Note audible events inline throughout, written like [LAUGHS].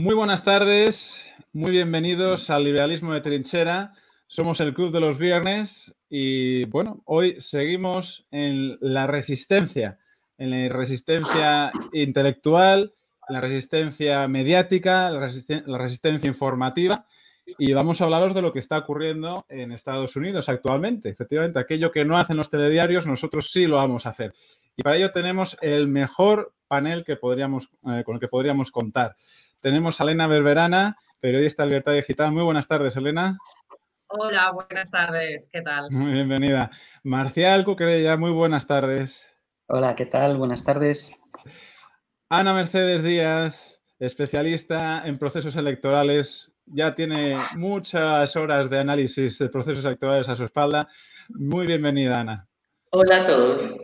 Muy buenas tardes, muy bienvenidos al Liberalismo de Trinchera. Somos el Club de los Viernes y bueno, hoy seguimos en la resistencia, en la resistencia intelectual, la resistencia mediática, la, la resistencia informativa y vamos a hablaros de lo que está ocurriendo en Estados Unidos actualmente. Efectivamente, aquello que no hacen los telediarios, nosotros sí lo vamos a hacer. Y para ello tenemos el mejor panel que podríamos, eh, con el que podríamos contar. Tenemos a Elena Berberana, periodista de Libertad Digital. Muy buenas tardes, Elena. Hola, buenas tardes. ¿Qué tal? Muy bienvenida. Marcial Cuquerella, muy buenas tardes. Hola, ¿qué tal? Buenas tardes. Ana Mercedes Díaz, especialista en procesos electorales, ya tiene muchas horas de análisis de procesos electorales a su espalda. Muy bienvenida, Ana. Hola a todos.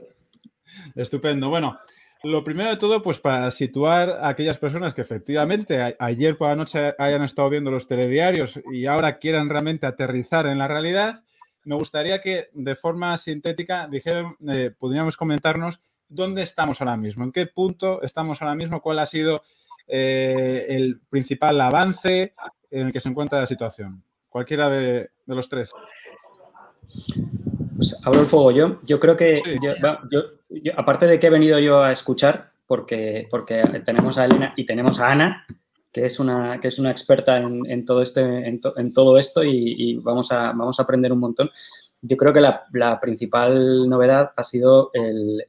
Estupendo. Bueno, lo primero de todo, pues para situar a aquellas personas que efectivamente ayer por la noche hayan estado viendo los telediarios y ahora quieran realmente aterrizar en la realidad, me gustaría que de forma sintética dijeran, eh, podríamos comentarnos dónde estamos ahora mismo, en qué punto estamos ahora mismo, cuál ha sido eh, el principal avance en el que se encuentra la situación. Cualquiera de, los tres. Pues abro el fuego yo. Yo creo que, aparte de que he venido yo a escuchar, porque, porque tenemos a Elena y tenemos a Ana, que es una, que es una experta en, todo, este, en, todo esto y, vamos, a, vamos a aprender un montón. Yo creo que la, principal novedad ha sido el,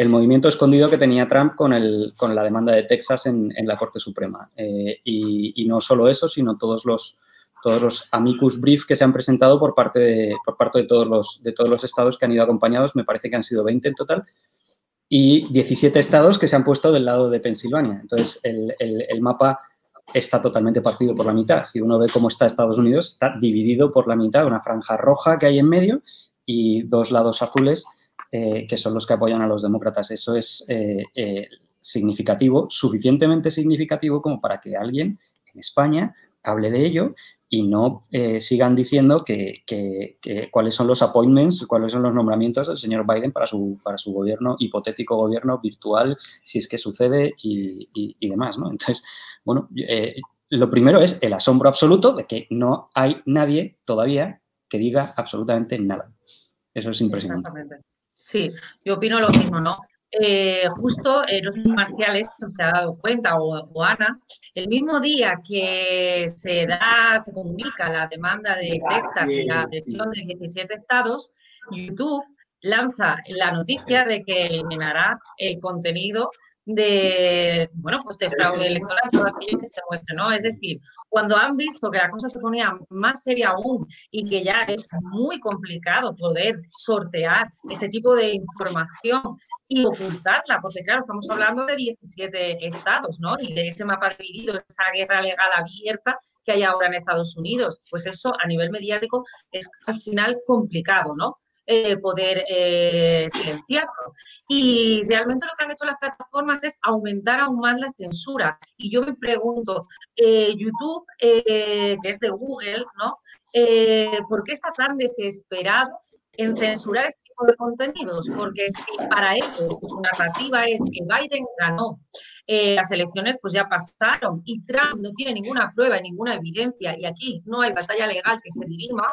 el movimiento escondido que tenía Trump con, el, con la demanda de Texas en, la Corte Suprema. Eh, y, no solo eso, sino todos los, todos los amicus brief que se han presentado por parte, de, por parte de, todos los, de todos los estados que han ido acompañados, me parece que han sido 20 en total, y 17 estados que se han puesto del lado de Pensilvania. Entonces, el, el mapa está totalmente partido por la mitad. Si uno ve cómo está Estados Unidos, está dividido por la mitad, una franja roja que hay en medio y dos lados azules eh, que son los que apoyan a los demócratas. Eso es eh, eh, significativo, suficientemente significativo como para que alguien en España hable de ello y no sigan diciendo que, cuáles son los appointments, cuáles son los nombramientos del señor Biden para su, para su gobierno, hipotético gobierno virtual, si es que sucede y, demás. Entonces, bueno, lo primero es el asombro absoluto de que no hay nadie todavía que diga absolutamente nada. Eso es impresionante. Sí, yo opino lo mismo, ¿no? Eh, justo eh, los marciales se ha dado cuenta, o, Ana, el mismo día que se da, se comunica la demanda de Texas y la adhesión de 17 estados, YouTube lanza la noticia de que eliminará el contenido de, bueno, pues de fraude electoral, todo aquello que se muestre, ¿no? Es decir, cuando han visto que la cosa se ponía más seria aún y que ya es muy complicado poder sortear ese tipo de información y ocultarla, porque claro, estamos hablando de 17 estados, ¿no? Y de ese mapa dividido, esa guerra legal abierta que hay ahora en Estados Unidos, pues eso a nivel mediático es al final complicado, ¿no? Eh, poder eh, silenciarlo. Y realmente lo que han hecho las plataformas es aumentar aún más la censura. Y yo me pregunto, eh, YouTube, que es de Google, ¿no? ¿Por qué está tan desesperado en censurar este tipo de contenidos? Porque si para ellos su narrativa es que Biden ganó las elecciones, pues ya pasaron y Trump no tiene ninguna prueba, ninguna evidencia y aquí no hay batalla legal que se dirima,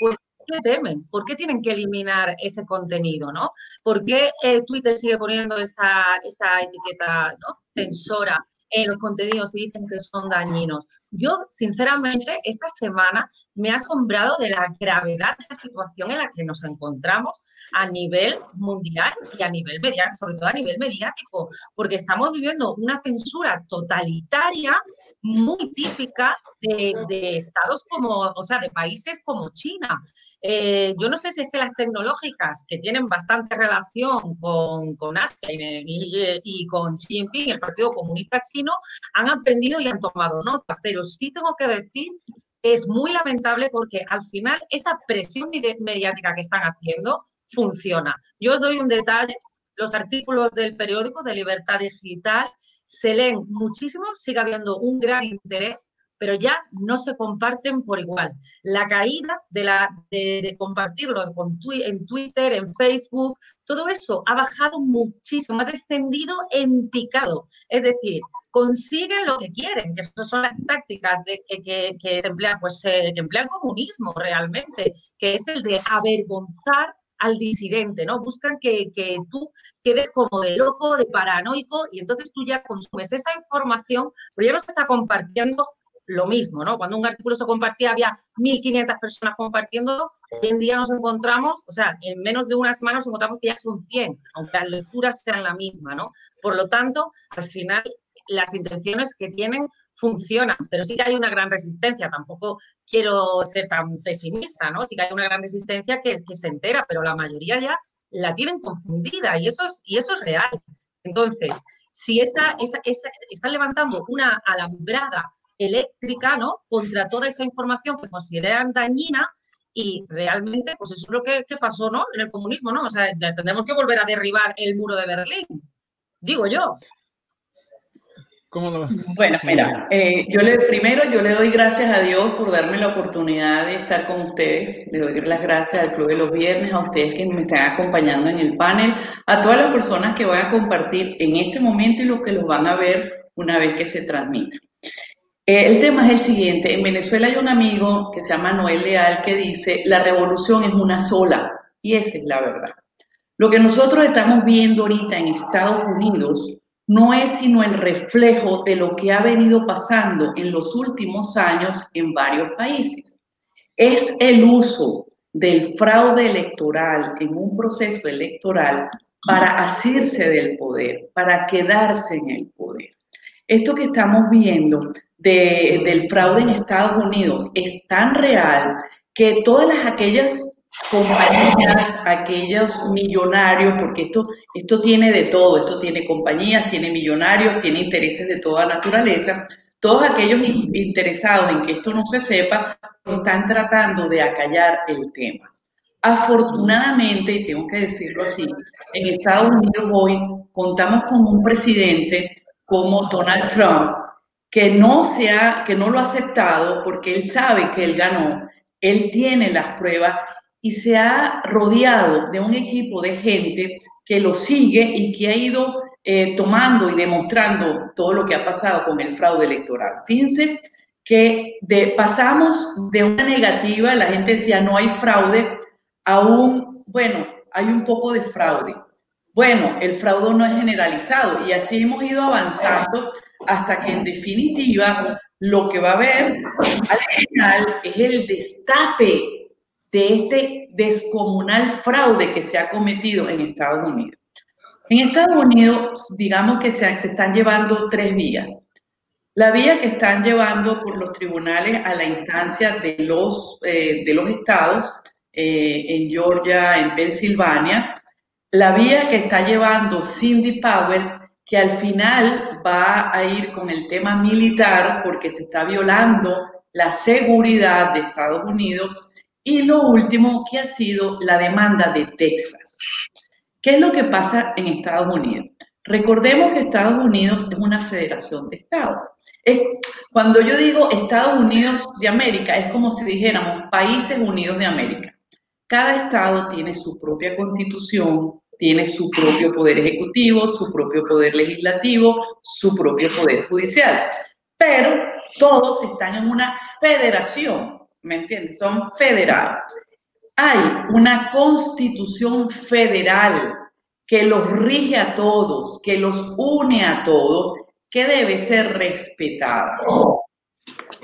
pues qué temen? ¿Por qué tienen que eliminar ese contenido? ¿no? ¿Por qué eh, Twitter sigue poniendo esa, esa etiqueta ¿no? censora en los contenidos y dicen que son dañinos. Yo, sinceramente, esta semana me ha asombrado de la gravedad de la situación en la que nos encontramos a nivel mundial y a nivel mediático, sobre todo a nivel mediático, porque estamos viviendo una censura totalitaria muy típica de, estados como, o sea, de países como China. Eh, yo no sé si es que las tecnológicas que tienen bastante relación con, con Asia y, y, con Xi Jinping, el Partido Comunista Chino, han aprendido y han tomado nota, pero sí tengo que decir es muy lamentable porque al final esa presión mediática que están haciendo funciona. Yo os doy un detalle. Los artículos del periódico de Libertad Digital se leen muchísimo, sigue habiendo un gran interés pero ya no se comparten por igual. La caída de, compartirlo con en Twitter, en Facebook, todo eso ha bajado muchísimo, ha descendido en picado. Es decir, consiguen lo que quieren, que estas son las tácticas que, se emplean, pues eh, que emplea el comunismo realmente, que es el de avergonzar al disidente, ¿no? Buscan que, que, tú quedes como de loco, de paranoico, y entonces tú ya consumes esa información, pero ya no se está compartiendo lo mismo, ¿no? Cuando un artículo se compartía había 1.500 personas compartiéndolo, hoy en día nos encontramos, o sea, en menos de una semana nos encontramos que ya son 100, aunque las lecturas sean la misma, ¿no? Por lo tanto, al final las intenciones que tienen funcionan, pero sí que hay una gran resistencia, tampoco quiero ser tan pesimista, ¿no? Sí que hay una gran resistencia que, que se entera, pero la mayoría ya la tienen confundida y eso es, y eso es real. Entonces, si esa, esa, esa, están levantando una alambrada eléctrica, ¿no? Contra toda esa información que consideran dañina y realmente, pues eso es lo que, pasó, ¿no? En el comunismo, ¿no? O sea, tendremos que volver a derribar el muro de Berlín, digo yo. ¿Cómo lo Bueno, mira, eh, yo le, primero yo le doy gracias a Dios por darme la oportunidad de estar con ustedes. Le doy las gracias al Club de los Viernes, a ustedes que me están acompañando en el panel, a todas las personas que van a compartir en este momento y los que los van a ver una vez que se transmita. Eh, el tema es el siguiente. En Venezuela hay un amigo que se llama Noel Leal que dice, la revolución es una sola. Y esa es la verdad. Lo que nosotros estamos viendo ahorita en Estados Unidos no es sino el reflejo de lo que ha venido pasando en los últimos años en varios países. Es el uso del fraude electoral en un proceso electoral para asirse del poder, para quedarse en el poder. Esto que estamos viendo del fraude en Estados Unidos es tan real que todas las, aquellas compañías, aquellos millonarios, porque esto, esto tiene de todo, esto tiene compañías, tiene millonarios, tiene intereses de toda naturaleza, todos aquellos interesados en que esto no se sepa, están tratando de acallar el tema. Afortunadamente, y tengo que decirlo así, en Estados Unidos hoy contamos con un presidente como Donald Trump, que no, se que no lo ha aceptado porque él sabe que él ganó, él tiene las pruebas y se ha rodeado de un equipo de gente que lo sigue y que ha ido eh, tomando y demostrando todo lo que ha pasado con el fraude electoral. Fíjense que de, pasamos de una negativa, la gente decía no hay fraude, a un, bueno, hay un poco de fraude. Bueno, el fraude no es generalizado y así hemos ido avanzando hasta que en definitiva lo que va a haber al final es el destape de este descomunal fraude que se ha cometido en Estados Unidos. En Estados Unidos, digamos que se, están llevando tres vías. La vía que están llevando por los tribunales a la instancia de los, eh, de los estados, eh, en Georgia, en Pensilvania, la vía que está llevando Cindy Powell que al final va a ir con el tema militar porque se está violando la seguridad de Estados Unidos y lo último que ha sido la demanda de Texas. ¿Qué es lo que pasa en Estados Unidos? Recordemos que Estados Unidos es una federación de estados. Es, cuando yo digo Estados Unidos de América, es como si dijéramos Países Unidos de América. Cada estado tiene su propia constitución, tiene su propio poder ejecutivo, su propio poder legislativo, su propio poder judicial. Pero todos están en una federación, ¿me entiendes? Son federados. Hay una constitución federal que los rige a todos, que los une a todos, que debe ser respetada.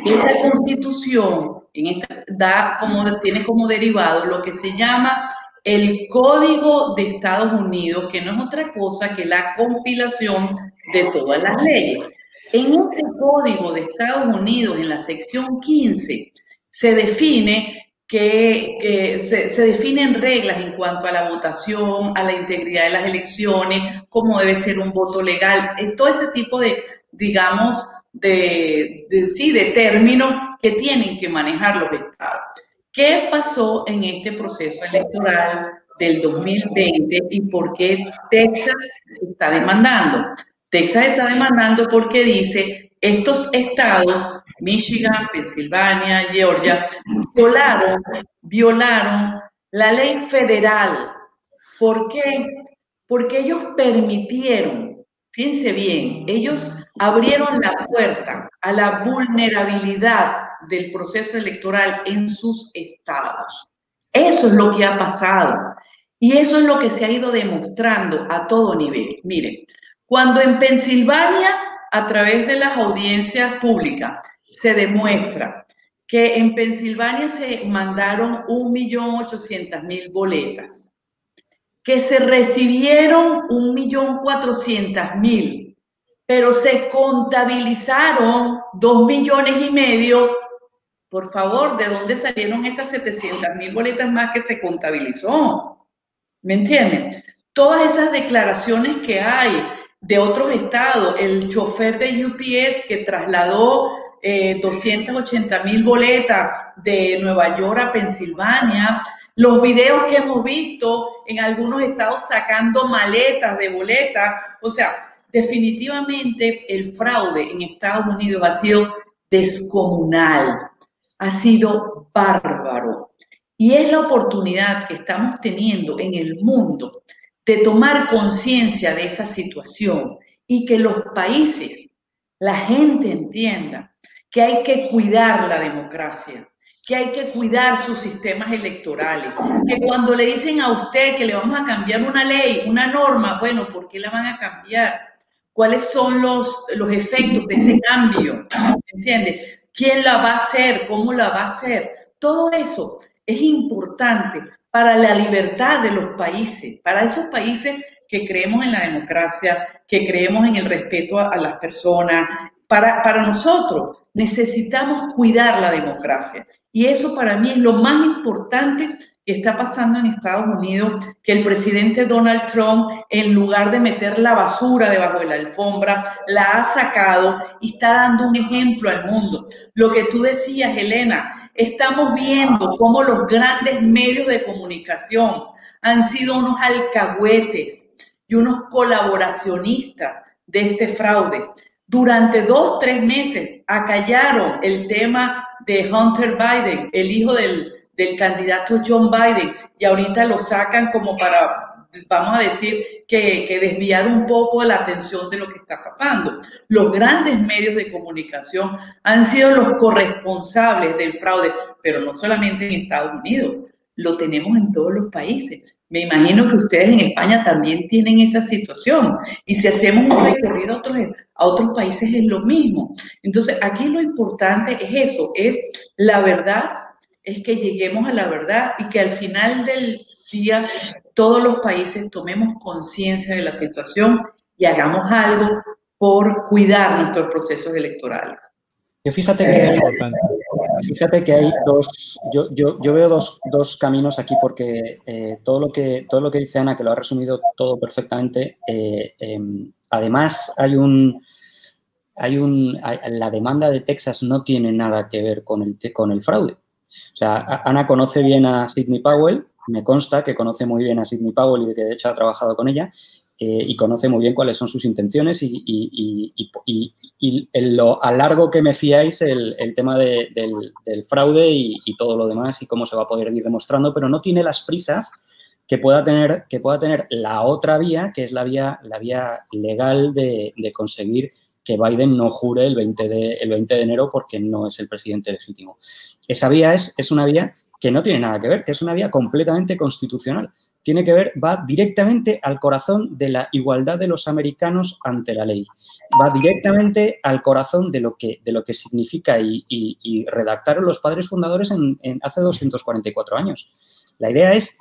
Esta constitución en esta, como, tiene como derivado lo que se llama el Código de Estados Unidos, que no es otra cosa que la compilación de todas las leyes. En ese Código de Estados Unidos, en la sección 15, se define que, se, se, definen reglas en cuanto a la votación, a la integridad de las elecciones, cómo debe ser un voto legal, todo ese tipo de, digamos, de, de, sí, de términos que tienen que manejar los estados. ¿Qué pasó en este proceso electoral del 2020 y por qué Texas está demandando? Texas está demandando porque dice, estos estados Michigan, Pensilvania, Georgia, violaron, violaron la ley federal. ¿Por qué? Porque ellos permitieron, fíjense bien, ellos abrieron la puerta a la vulnerabilidad del proceso electoral en sus estados. Eso es lo que ha pasado. Y eso es lo que se ha ido demostrando a todo nivel. Miren, cuando en Pensilvania, a través de las audiencias públicas, se demuestra que en Pensilvania se mandaron 1.800.000 boletas, que se recibieron 1.400.000, pero se contabilizaron 2 millones y medio. Por favor, ¿de dónde salieron esas 700.000 boletas más que se contabilizó? ¿Me entienden? Todas esas declaraciones que hay de otros estados, el chofer de UPS que trasladó 280 eh, mil boletas de Nueva York a Pensilvania, los videos que hemos visto en algunos estados sacando maletas de boletas, o sea, definitivamente el fraude en Estados Unidos ha sido descomunal, ha sido bárbaro. Y es la oportunidad que estamos teniendo en el mundo de tomar conciencia de esa situación y que los países, la gente entienda que hay que cuidar la democracia, que hay que cuidar sus sistemas electorales, que cuando le dicen a usted que le vamos a cambiar una ley, una norma, bueno, ¿por qué la van a cambiar? ¿Cuáles son los, los efectos de ese cambio? ¿Entiende? ¿Quién la va a hacer? ¿Cómo la va a hacer? Todo eso es importante para la libertad de los países, para esos países que creemos en la democracia, que creemos en el respeto a, a las personas, para, para nosotros necesitamos cuidar la democracia. Y eso para mí es lo más importante que está pasando en Estados Unidos, que el presidente Donald Trump, en lugar de meter la basura debajo de la alfombra, la ha sacado y está dando un ejemplo al mundo. Lo que tú decías, Elena, estamos viendo cómo los grandes medios de comunicación han sido unos alcahuetes y unos colaboracionistas de este fraude. Durante dos, tres meses acallaron el tema de Hunter Biden, el hijo del, candidato John Biden, y ahorita lo sacan como para, vamos a decir, que, que desviar un poco la atención de lo que está pasando. Los grandes medios de comunicación han sido los corresponsables del fraude, pero no solamente en Estados Unidos, lo tenemos en todos los países. Me imagino que ustedes en España también tienen esa situación. Y si hacemos un recorrido a otros, a otros países es lo mismo. Entonces, aquí lo importante es eso, es la verdad, es que lleguemos a la verdad y que al final del día todos los países tomemos conciencia de la situación y hagamos algo por cuidar nuestros procesos electorales. Yo fíjate que es importante. Fíjate que hay dos, yo, veo dos, dos, caminos aquí porque eh, todo, lo que, todo lo que dice Ana, que lo ha resumido todo perfectamente, eh, em, además hay un, hay un, la demanda de Texas no tiene nada que ver con el, con el fraude. O sea, Ana conoce bien a Sidney Powell, me consta que conoce muy bien a Sidney Powell y que de hecho ha trabajado con ella eh, y conoce muy bien cuáles son sus intenciones y, y, y, y lo a largo que me fiáis el, el tema de, del, del, fraude y, todo lo demás y cómo se va a poder ir demostrando, pero no tiene las prisas que pueda tener, que pueda tener la otra vía, que es la vía, la vía legal de, de conseguir que Biden no jure el 20, de, el 20 de enero porque no es el presidente legítimo. Esa vía es, es una vía que no tiene nada que ver, que es una vía completamente constitucional tiene que ver, va directamente al corazón de la igualdad de los americanos ante la ley. Va directamente al corazón de lo que, de lo que significa y, redactaron los padres fundadores en, hace 244 años. La idea es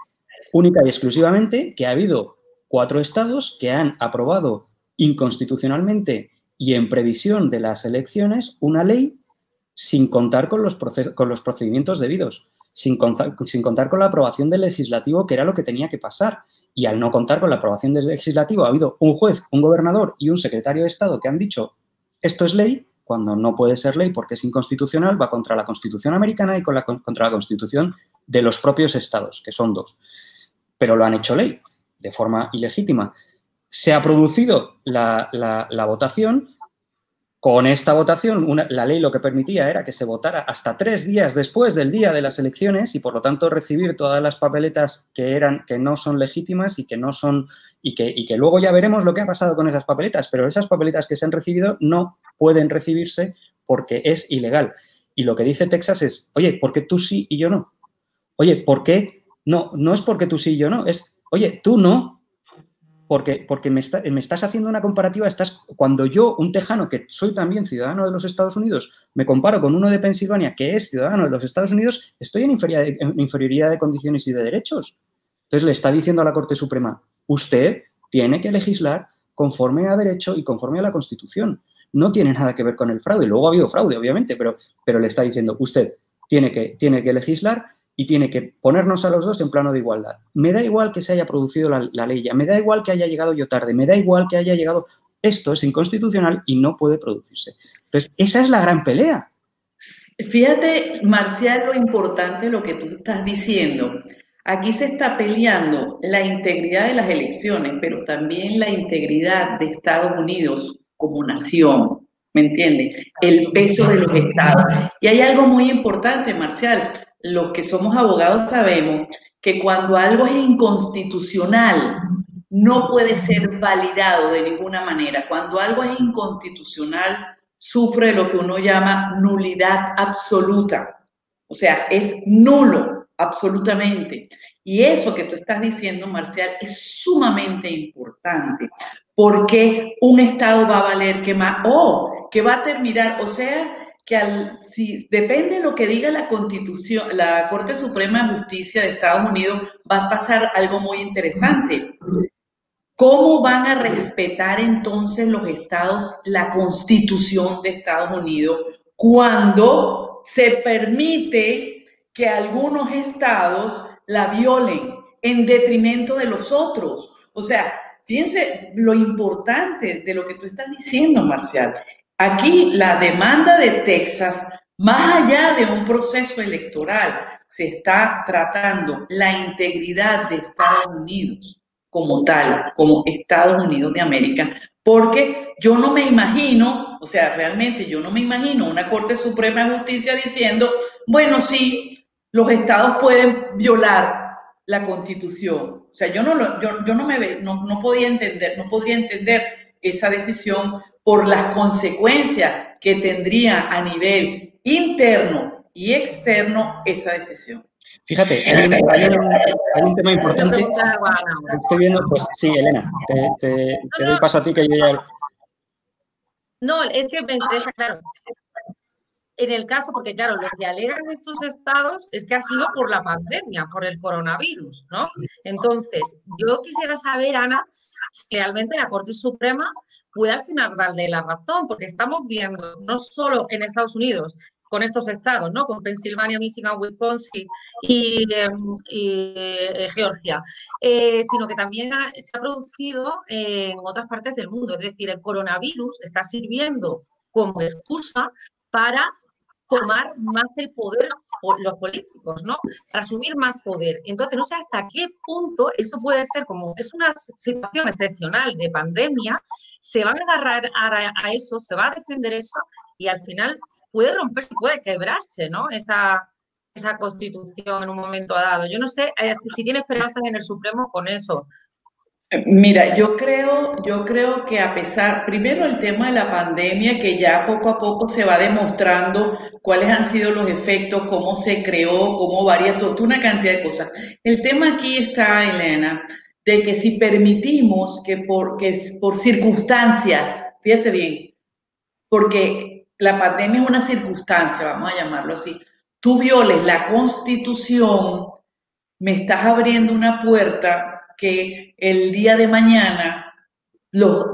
única y exclusivamente que ha habido cuatro estados que han aprobado inconstitucionalmente y en previsión de las elecciones una ley sin contar con los, con los procedimientos debidos sin contar, sin contar con la aprobación del legislativo, que era lo que tenía que pasar. Y al no contar con la aprobación del legislativo, ha habido un juez, un gobernador y un secretario de Estado que han dicho esto es ley, cuando no puede ser ley porque es inconstitucional, va contra la Constitución americana y contra la Constitución de los propios estados, que son dos. Pero lo han hecho ley, de forma ilegítima. Se ha producido la, la votación Con esta votación, la ley lo que permitía era que se votara hasta tres días después del día de las elecciones y, por lo tanto, recibir todas las papeletas que eran que no son legítimas y que no son y que, luego ya veremos lo que ha pasado con esas papeletas. Pero esas papeletas que se han recibido no pueden recibirse porque es ilegal. Y lo que dice Texas es, oye, ¿por qué tú sí y yo no? Oye, ¿por qué? No, no es porque tú sí y yo no, es, oye, tú no, porque, porque me, me, estás haciendo una comparativa, estás, cuando yo, un tejano que soy también ciudadano de los Estados Unidos, me comparo con uno de Pensilvania que es ciudadano de los Estados Unidos, estoy en inferioridad de condiciones y de derechos. Entonces le está diciendo a la Corte Suprema, usted tiene que legislar conforme a derecho y conforme a la Constitución. No tiene nada que ver con el fraude. Luego ha habido fraude, obviamente, pero, pero le está diciendo, usted tiene que, tiene que legislar y tiene que ponernos a los dos en plano de igualdad. Me da igual que se haya producido la, ley ya, me da igual que haya llegado yo tarde, me da igual que haya llegado... Esto es inconstitucional y no puede producirse. Entonces, esa es la gran pelea. Fíjate, Marcial, lo importante de lo que tú estás diciendo. Aquí se está peleando la integridad de las elecciones, pero también la integridad de Estados Unidos como nación. ¿Me entiendes? El peso de los estados. Y hay algo muy importante, Marcial los que somos abogados sabemos que cuando algo es inconstitucional, no puede ser validado de ninguna manera. Cuando algo es inconstitucional, sufre lo que uno llama nulidad absoluta. O sea, es nulo absolutamente. Y eso que tú estás diciendo, Marcial, es sumamente importante, porque un Estado va a valer que más, o que va a terminar, o sea, que al, si depende de lo que diga la Constitución, la Corte Suprema de Justicia de Estados Unidos, va a pasar algo muy interesante. ¿Cómo van a respetar entonces los estados la Constitución de Estados Unidos cuando se permite que algunos estados la violen en detrimento de los otros? O sea, fíjense lo importante de lo que tú estás diciendo, Marcial. Aquí la demanda de Texas, más allá de un proceso electoral, se está tratando la integridad de Estados Unidos como tal, como Estados Unidos de América, porque yo no me imagino, o sea, realmente yo no me imagino una Corte Suprema de Justicia diciendo, bueno, sí, los estados pueden violar la Constitución. O sea, yo no, lo, yo, yo no me no, no podía entender, no podría entender esa decisión por las consecuencias que tendría a nivel interno y externo esa decisión. Fíjate, hay un, tema importante. Estoy viendo, pues sí, Elena, te, doy paso a ti que yo ya. No, es que me interesa, claro. En el caso, porque claro, lo que alegan estos estados es que ha sido por la pandemia, por el coronavirus, ¿no? Entonces, yo quisiera saber, Ana, si realmente la Corte Suprema puede al final darle la razón, porque estamos viendo no solo en Estados Unidos, con estos estados, ¿no? Con Pensilvania, Michigan, Wisconsin y, em, eh, Georgia, eh, sino que también se ha producido en otras partes del mundo. Es decir, el coronavirus está sirviendo como excusa para tomar más el poder los políticos, ¿no? Para asumir más poder. Entonces, no sé hasta qué punto eso puede ser como, es una situación excepcional de pandemia, se van a agarrar a, eso, se va a defender eso y al final puede romperse, puede quebrarse, ¿no? Esa, esa constitución en un momento dado. Yo no sé eh, si tiene esperanza en el Supremo con eso. Mira, yo creo, yo creo que a pesar, primero el tema de la pandemia, que ya poco a poco se va demostrando cuáles han sido los efectos, cómo se creó, cómo varía, toda una cantidad de cosas. El tema aquí está, Elena, de que si permitimos que por, que por circunstancias, fíjate bien, porque la pandemia es una circunstancia, vamos a llamarlo así, tú violes la constitución, me estás abriendo una puerta que el día de mañana,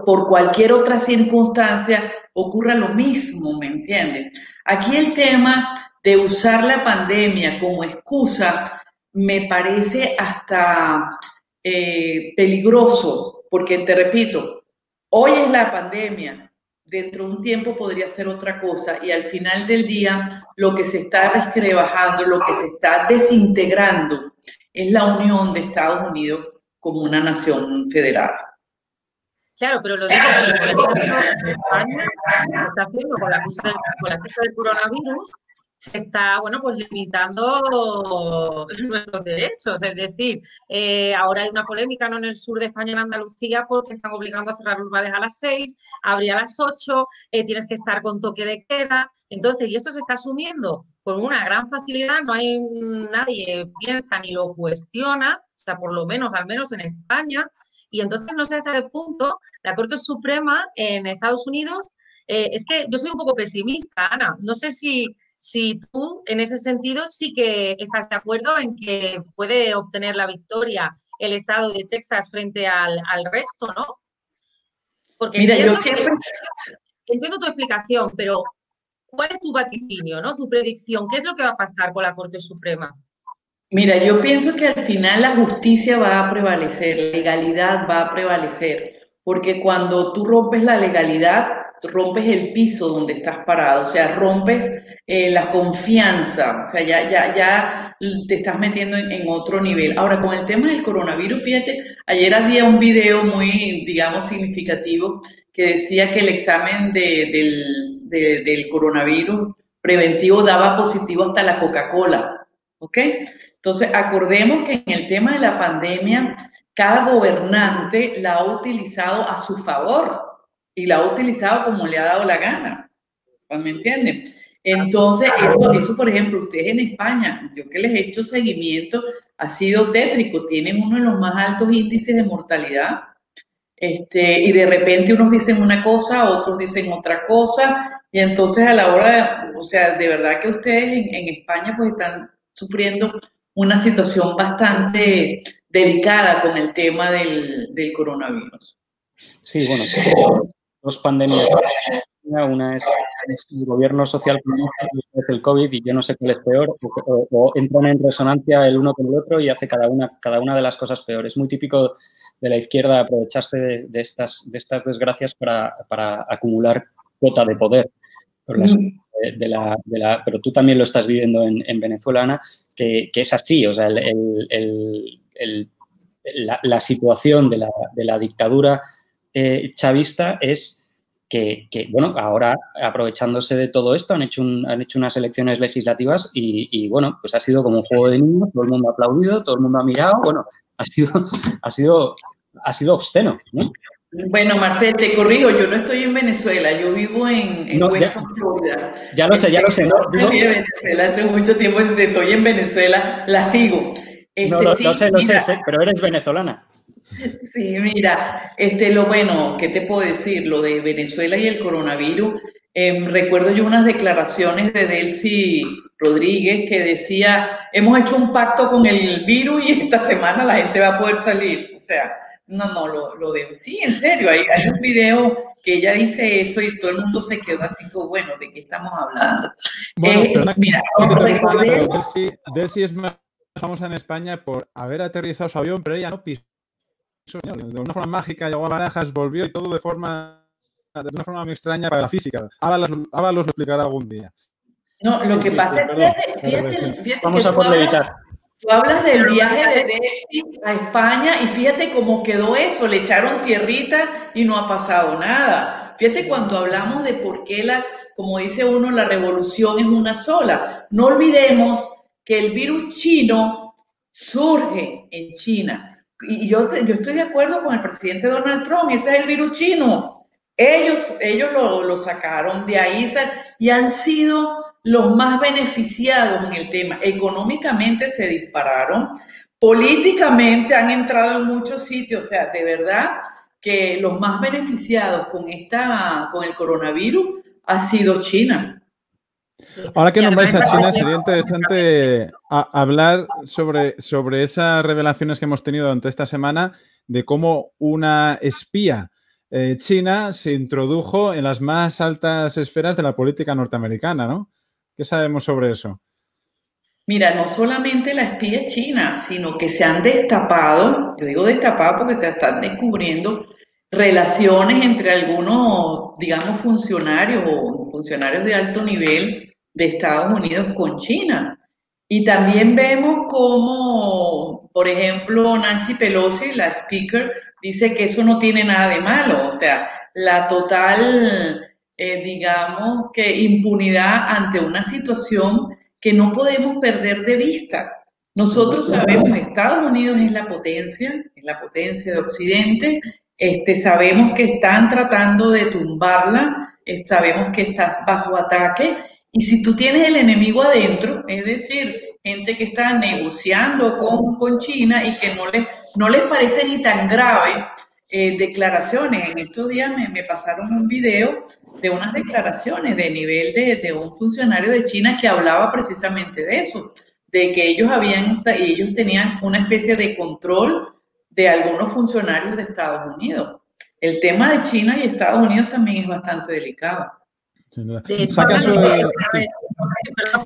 por cualquier otra circunstancia, ocurra lo mismo, ¿me entiendes? Aquí el tema de usar la pandemia como excusa me parece hasta eh, peligroso, porque te repito, hoy es la pandemia, dentro de un tiempo podría ser otra cosa y al final del día lo que se está resquebrajando, lo que se está desintegrando es la unión de Estados Unidos como una nación federal. Claro, pero lo digo porque, por ejemplo, España se está haciendo con la cosa del, con la cosa del coronavirus, se está, bueno, pues limitando [LAUGHS] nuestros derechos. Es decir, eh, ahora hay una polémica ¿no? en el sur de España, en Andalucía, porque están obligando a cerrar los bares a las seis, abrir a las ocho, eh, tienes que estar con toque de queda. Entonces, y esto se está asumiendo con una gran facilidad, no hay nadie piensa ni lo cuestiona, o sea, por lo menos, al menos en España. Y entonces no sé hasta qué punto la Corte Suprema en Estados Unidos eh, es que yo soy un poco pesimista, Ana. No sé si, si tú, en ese sentido, sí que estás de acuerdo en que puede obtener la victoria el estado de Texas frente al, resto, ¿no? Porque Mira, yo siempre... entiendo tu explicación, pero ¿cuál es tu vaticinio, ¿no? tu predicción? ¿Qué es lo que va a pasar con la Corte Suprema? Mira, yo pienso que al final la justicia va a prevalecer, la legalidad va a prevalecer, porque cuando tú rompes la legalidad, rompes el piso donde estás parado, o sea, rompes eh, la confianza, o sea, ya, ya, ya te estás metiendo en, otro nivel. Ahora, con el tema del coronavirus, fíjate, ayer había un video muy, digamos, significativo que decía que el examen del, del coronavirus preventivo daba positivo hasta la Coca-Cola, ¿ok? Entonces, acordemos que en el tema de la pandemia, cada gobernante la ha utilizado a su favor y la ha utilizado como le ha dado la gana. ¿Me entienden? Entonces, eso, eso, por ejemplo, ustedes en España, yo que les he hecho seguimiento, ha sido tétrico, tienen uno de los más altos índices de mortalidad. Este, y de repente unos dicen una cosa, otros dicen otra cosa, y entonces a la hora, o sea, de verdad que ustedes en, en España pues están sufriendo una situación bastante delicada con el tema del, del coronavirus. Sí, bueno, dos pandemias. Una es el gobierno social es el COVID y yo no sé cuál es peor, o, entran en resonancia el uno con el otro y hace cada una, cada una de las cosas peor. Es muy típico de la izquierda aprovecharse de, estas, de estas desgracias para, para acumular cuota de poder. Pero, mm. de, la, de la, pero tú también lo estás viviendo en, en Venezuela, Ana, que, que, es así. O sea, el, el, la, la, situación de la, de la dictadura eh, chavista es que, bueno, ahora aprovechándose de todo esto han hecho, han hecho unas elecciones legislativas y, bueno, pues ha sido como un juego de niños, todo el mundo ha aplaudido, todo el mundo ha mirado, bueno, ha sido, [LAUGHS] ha sido, ha sido obsceno. Bueno, Marcel, te corrijo, yo no estoy en Venezuela, yo vivo en, en Weston, Florida. Ya lo sé, ya lo sé. No, estoy en Venezuela, hace mucho tiempo estoy en Venezuela, la sigo. Este, no, lo, sé, lo sé, pero eres venezolana. [LAUGHS] Sí, mira, este, lo bueno, ¿qué te puedo decir? Lo de Venezuela y el coronavirus. Em, recuerdo yo unas declaraciones de Delcy Rodríguez que decía, hemos hecho un pacto con el virus y esta semana la gente va a poder salir. O sea, no, no, lo, lo de... Sí, en serio, hay, hay un video que ella dice eso y todo el mundo se quedó así como, bueno, ¿de qué estamos hablando? Bueno, eh, mira, Delcy es más famosa en España por haber aterrizado su avión, pero ella no pisó de una forma mágica llegó a Barajas, volvió y todo de forma de una forma muy extraña para la física. Ábalos, lo explicará algún día. No, lo que pasa es que, fíjate, fíjate, Vamos a por evitar. Tú hablas del viaje de Delcy a España y fíjate cómo quedó eso, le echaron tierrita y no ha pasado nada. Fíjate cuando hablamos de por qué la, como dice uno, la revolución es una sola. No olvidemos que el virus chino surge en China y yo, yo estoy de acuerdo con el presidente Donald Trump, ese es el virus chino. Ellos, ellos lo, lo sacaron de ahí y han sido los más beneficiados en el tema. Económicamente se dispararon, políticamente han entrado en muchos sitios, o sea, de verdad que los más beneficiados con, esta, con el coronavirus ha sido China. Ahora que nombráis a China, sería interesante hablar sobre, sobre esas revelaciones que hemos tenido durante esta semana de cómo una espía eh, china se introdujo en las más altas esferas de la política norteamericana, ¿no? ¿Qué sabemos sobre eso? Mira, no solamente la espía china, sino que se han destapado, yo digo destapado porque se están descubriendo relaciones entre algunos, digamos, funcionarios o funcionarios de alto nivel de Estados Unidos con China. Y también vemos como, por ejemplo, Nancy Pelosi, la speaker, dice que eso no tiene nada de malo, o sea, la total, eh, digamos, que impunidad ante una situación que no podemos perder de vista. Nosotros sabemos Estados Unidos es la potencia, es la potencia de Occidente, este, sabemos que están tratando de tumbarla, eh, sabemos que está bajo ataque, y si tú tienes el enemigo adentro, es decir, gente que está negociando con, con China y que no les, no les parece ni tan grave eh, declaraciones. En estos días me, me, pasaron un video de unas declaraciones de nivel de, de, un funcionario de China que hablaba precisamente de eso, de que ellos habían, ellos tenían una especie de control de algunos funcionarios de Estados Unidos. El tema de China y Estados Unidos también es bastante delicado.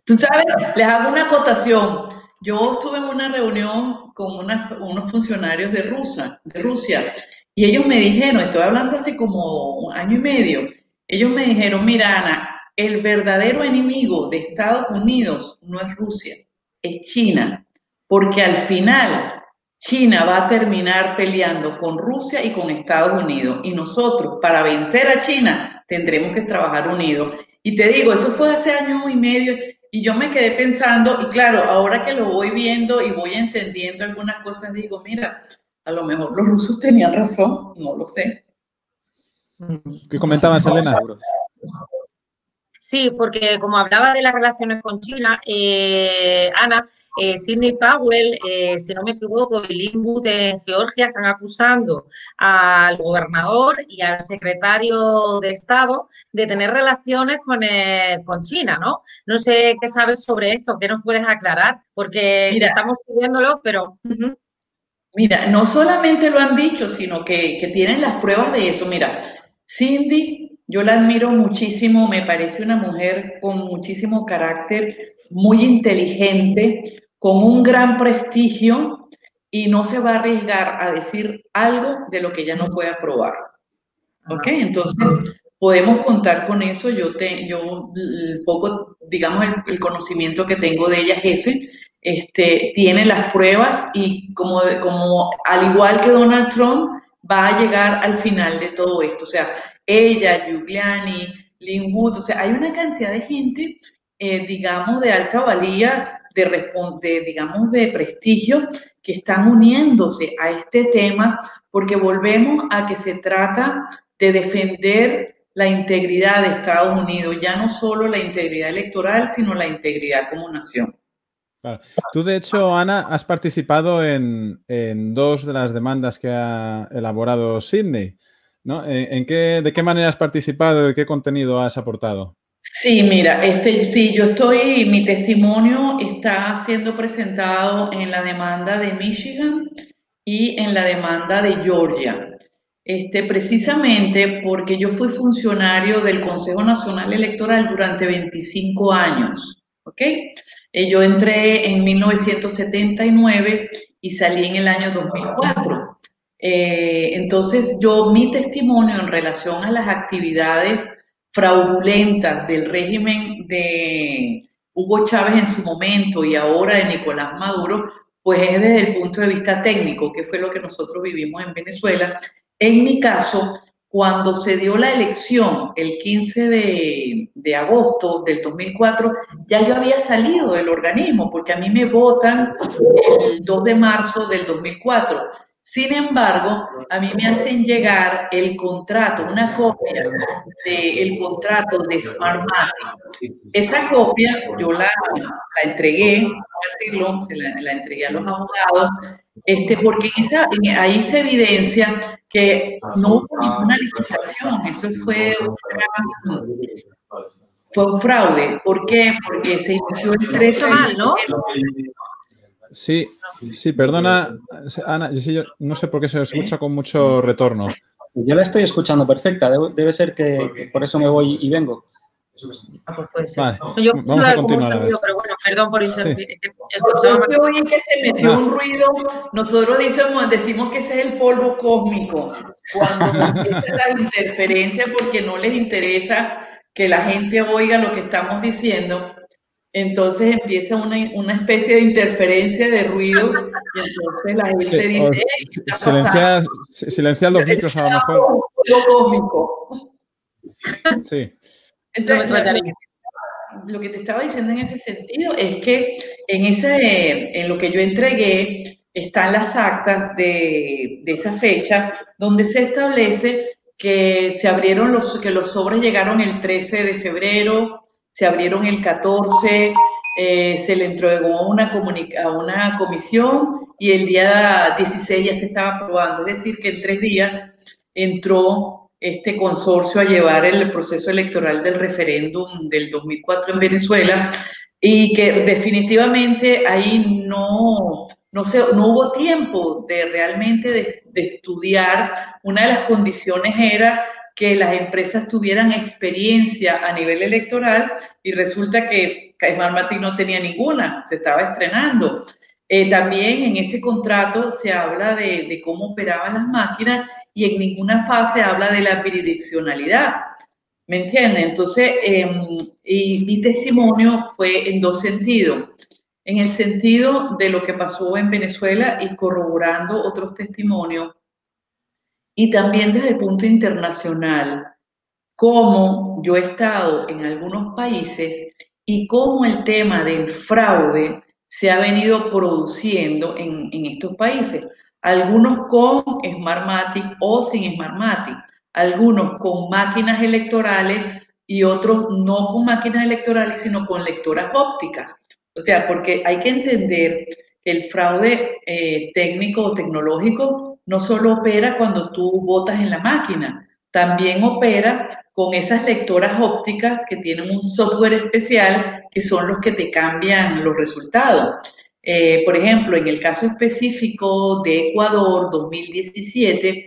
Tú sabes, les hago una acotación. Yo estuve en una reunión con unos funcionarios de Rusia, de Rusia y ellos me dijeron, estoy hablando hace como un año y medio, ellos me dijeron, mira Ana, el verdadero enemigo de Estados Unidos no es Rusia, es China, porque al final China va a terminar peleando con Rusia y con Estados Unidos y nosotros para vencer a China tendremos que trabajar unidos. Y te digo, eso fue hace año y medio y yo me quedé pensando, y claro, ahora que lo voy viendo y voy entendiendo algunas cosas, digo, mira, a lo mejor los rusos tenían razón, no lo sé. ¿Qué comentabas, Elena? Sí, porque como hablaba de las relaciones con China, eh, Ana, eh, Sidney Powell, eh, si no me equivoco, y Linwood en Georgia están acusando al gobernador y al secretario de Estado de tener relaciones con, con China, ¿no? No sé qué sabes sobre esto, qué nos puedes aclarar, porque estamos siguiéndolo, pero... Mira, no solamente lo han dicho, sino que, que tienen las pruebas de eso. Mira, Cindy yo la admiro muchísimo, me parece una mujer con muchísimo carácter, muy inteligente, con un gran prestigio y no se va a arriesgar a decir algo de lo que ella no pueda probar. ¿Ok? Entonces, podemos contar con eso. Yo, te, yo poco, digamos, el, conocimiento que tengo de ella es ese. Este, tiene las pruebas y como, como al igual que Donald Trump, va a llegar al final de todo esto. O sea, ella, Giuliani, Linwood, o sea, hay una cantidad de gente, eh, digamos, de alta valía, de, de, digamos, de prestigio, que están uniéndose a este tema, porque volvemos a que se trata de defender la integridad de Estados Unidos, ya no solo la integridad electoral, sino la integridad como nación. Tú, de hecho, Ana, has participado en, en, dos de las demandas que ha elaborado Sydney. ¿no? ¿En qué, ¿De qué manera has participado y qué contenido has aportado? Sí, mira, este, sí, yo estoy, mi testimonio está siendo presentado en la demanda de Michigan y en la demanda de Georgia. Este, precisamente porque yo fui funcionario del Consejo Nacional Electoral durante 25 años, ¿ok? Eh, yo entré en 1979 y salí en el año 2004. Eh, entonces, yo, mi testimonio en relación a las actividades fraudulentas del régimen de Hugo Chávez en su momento y ahora de Nicolás Maduro, pues es desde el punto de vista técnico, que fue lo que nosotros vivimos en Venezuela. En mi caso, cuando se dio la elección el 15 de, agosto del 2004, ya yo había salido del organismo, porque a mí me votan el 2 de marzo del 2004. Sin embargo, a mí me hacen llegar el contrato, una copia del contrato de Smartmatic. Esa copia yo la, entregué, decirlo, se la, la, entregué a los abogados, este, porque ahí se evidencia que no hubo ninguna licitación, eso fue un, fue un fraude. ¿Por qué? Porque se inició el 13 mal, ¿no? Sí, sí, perdona, Ana, yo, no sé por qué se escucha con mucho retorno. Yo la estoy escuchando perfecta, debe, ser que por eso me voy y vengo. Ah, pues puede ser. Vale, yo vamos a continuar. Ruido, pero bueno, perdón por interrumpir. Sí. Yo oí que se metió ah. un ruido. Nosotros decimos, decimos que ese es el polvo cósmico. Cuando [LAUGHS] las interferencias porque no les interesa que la gente oiga lo que estamos diciendo. entonces empieza una, especie de interferencia de ruido y entonces la gente dice, silenciar, silenciar los micros a lo mejor. cósmico. Sí. Entonces, lo que te estaba diciendo en ese sentido es que en, ese, en lo que yo entregué están las actas de, de esa fecha donde se establece que se abrieron los, que los sobres llegaron el 13 de febrero, se abrieron el 14, eh, se le entregó a una, a una comisión y el día 16 ya se estaba aprobando. Es decir, que en tres días entró este consorcio a llevar el proceso electoral del referéndum del 2004 en Venezuela y que definitivamente ahí no, no, se, no hubo tiempo de realmente de, de estudiar. Una de las condiciones era que las empresas tuvieran experiencia a nivel electoral y resulta que Smart no tenía ninguna, se estaba estrenando. Eh, también en ese contrato se habla de, de, cómo operaban las máquinas y en ninguna fase habla de la bidireccionalidad. ¿Me entienden? Entonces, em, y mi testimonio fue en dos sentidos. En el sentido de lo que pasó en Venezuela y corroborando otros testimonios y también desde el punto internacional, cómo yo he estado en algunos países y cómo el tema del fraude se ha venido produciendo en, estos países. Algunos con Smartmatic o sin Smartmatic, algunos con máquinas electorales y otros no con máquinas electorales, sino con lectoras ópticas. O sea, porque hay que entender que el fraude eh, técnico o tecnológico no solo opera cuando tú votas en la máquina, también opera con esas lectoras ópticas que tienen un software especial que son los que te cambian los resultados. Eh, por ejemplo, en el caso específico de Ecuador 2017,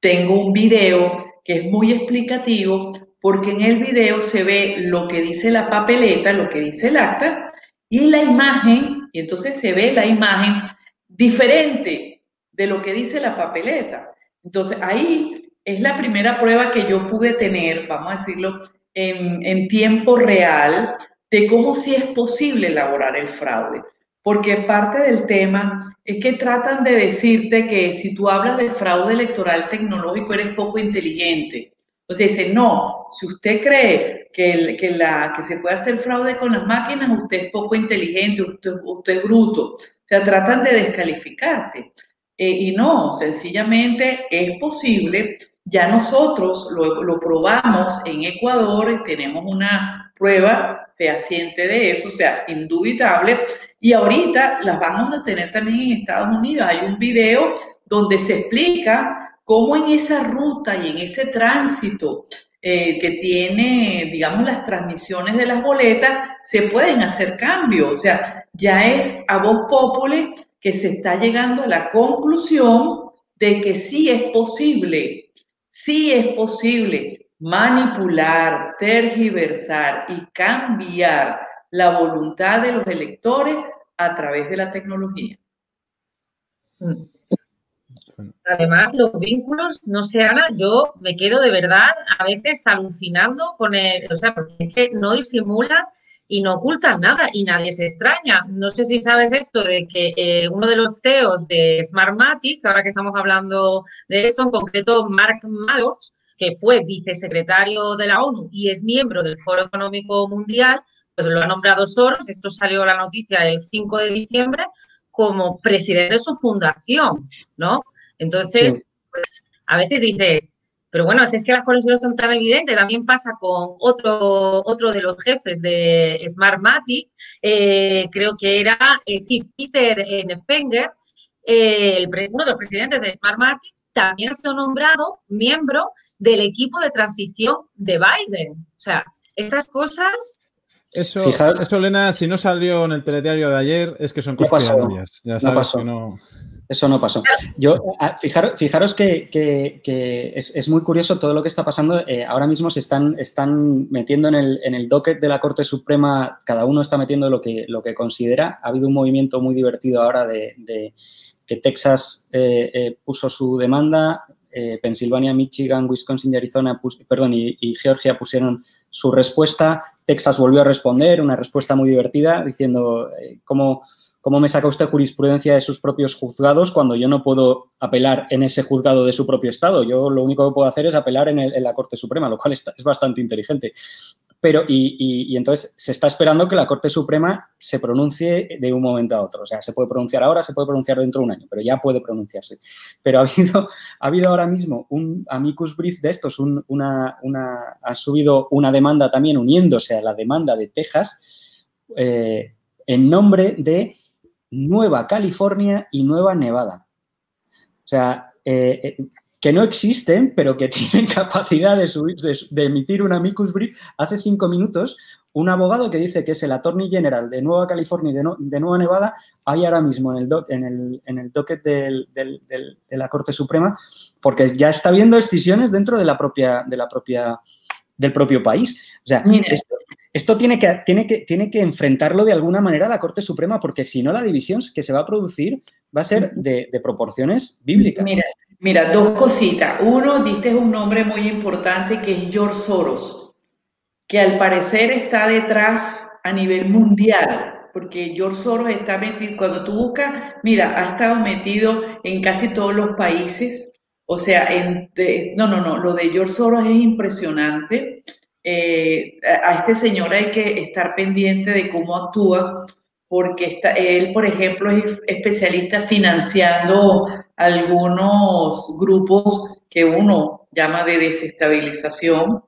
tengo un video que es muy explicativo porque en el video se ve lo que dice la papeleta, lo que dice el acta y la imagen, y entonces se ve la imagen diferente de lo que dice la papeleta. Entonces, ahí es la primera prueba que yo pude tener, vamos a decirlo, en, tiempo real de cómo sí es posible elaborar el fraude. Porque parte del tema es que tratan de decirte que si tú hablas de fraude electoral tecnológico eres poco inteligente. Entonces dice, no, si usted cree que, la, que se puede hacer fraude con las máquinas, usted es poco inteligente, usted, es bruto. O sea, tratan de descalificarte. Eh, y no, sencillamente es posible. Ya nosotros lo, probamos en Ecuador, tenemos una prueba fehaciente de eso, o sea, indubitable. Y ahorita las vamos a tener también en Estados Unidos. Hay un video donde se explica cómo en esa ruta y en ese tránsito eh, que tiene, digamos, las transmisiones de las boletas, se pueden hacer cambios. O sea, ya es a voz populi que se está llegando a la conclusión de que sí es posible, sí es posible manipular, tergiversar y cambiar la voluntad de los electores a través de la tecnología. Además, los vínculos, no sé, Ana, yo me quedo de verdad a veces alucinando con el, o sea, porque es que no disimula y no ocultan nada y nadie se extraña. No sé si sabes esto de que eh, uno de los CEOs de Smartmatic, ahora que estamos hablando de eso, en concreto Mark Malos, que fue vicesecretario de la ONU y es miembro del Foro Económico Mundial, pues lo ha nombrado Soros, esto salió la noticia el 5 de diciembre, como presidente de su fundación, ¿no? Entonces, pues a veces dices, pero bueno, si es que las conexiones son tan evidentes, también pasa con otro, otro de los jefes de Smartmatic, eh, creo que era, eh, sí, Peter Neffenger, eh, el, uno de los presidentes de Smartmatic, también ha sido nombrado miembro del equipo de transición de Biden. O sea, estas cosas... Eso, eso, Elena, si no salió en el telediario de ayer, es que son cosas Ya sabes que no... Eso no pasó. Yo, fijaros, que, es, muy curioso todo lo que está pasando. Eh, ahora mismo se están, están metiendo en el, en el, docket de la Corte Suprema, cada uno está metiendo lo que, lo que considera. Ha habido un movimiento muy divertido ahora de, que Texas eh, eh, puso su demanda, Pensilvania, Michigan, Wisconsin y Arizona, perdón, y, Georgia pusieron su respuesta. Texas volvió a responder, una respuesta muy divertida, diciendo eh, cómo, cómo me saca usted jurisprudencia de sus propios juzgados cuando yo no puedo apelar en ese juzgado de su propio estado. Yo lo único que puedo hacer es apelar en, la Corte Suprema, lo cual es bastante inteligente. Pero, y, entonces se está esperando que la Corte Suprema se pronuncie de un momento a otro. O sea, se puede pronunciar ahora, se puede pronunciar dentro de un año, pero ya puede pronunciarse. Pero ha habido, ha habido ahora mismo un amicus brief de estos, una, una, ha subido una demanda también uniéndose a la demanda de Texas eh, en nombre de Nueva California y Nueva Nevada. O sea, eh, eh, que no existen, pero que [LAUGHS] tienen capacidad de, emitir un amicus brief. Hace cinco minutos, un abogado que dice que es el Attorney General de Nueva California y de, Nueva Nevada, hay ahora mismo en el, en el, en el docket de la Corte Suprema, porque ya está viendo excisiones dentro de la propia, de la propia, del propio país. O sea, esto, tiene, que, tiene, que, tiene que enfrentarlo de alguna manera a la Corte Suprema, porque si no, la división que se va a producir va a ser de, de proporciones bíblicas. Mira, Mira, dos cositas. Uno, diste un nombre muy importante que es George Soros, que al parecer está detrás a nivel mundial, porque George Soros está metido, cuando tú buscas, mira, ha estado metido en casi todos los países. O sea, no, no, no, lo de George Soros es impresionante. Eh, a este señor hay que estar pendiente de cómo actúa, porque está, él, por ejemplo, es especialista financiando algunos grupos que uno llama de desestabilización.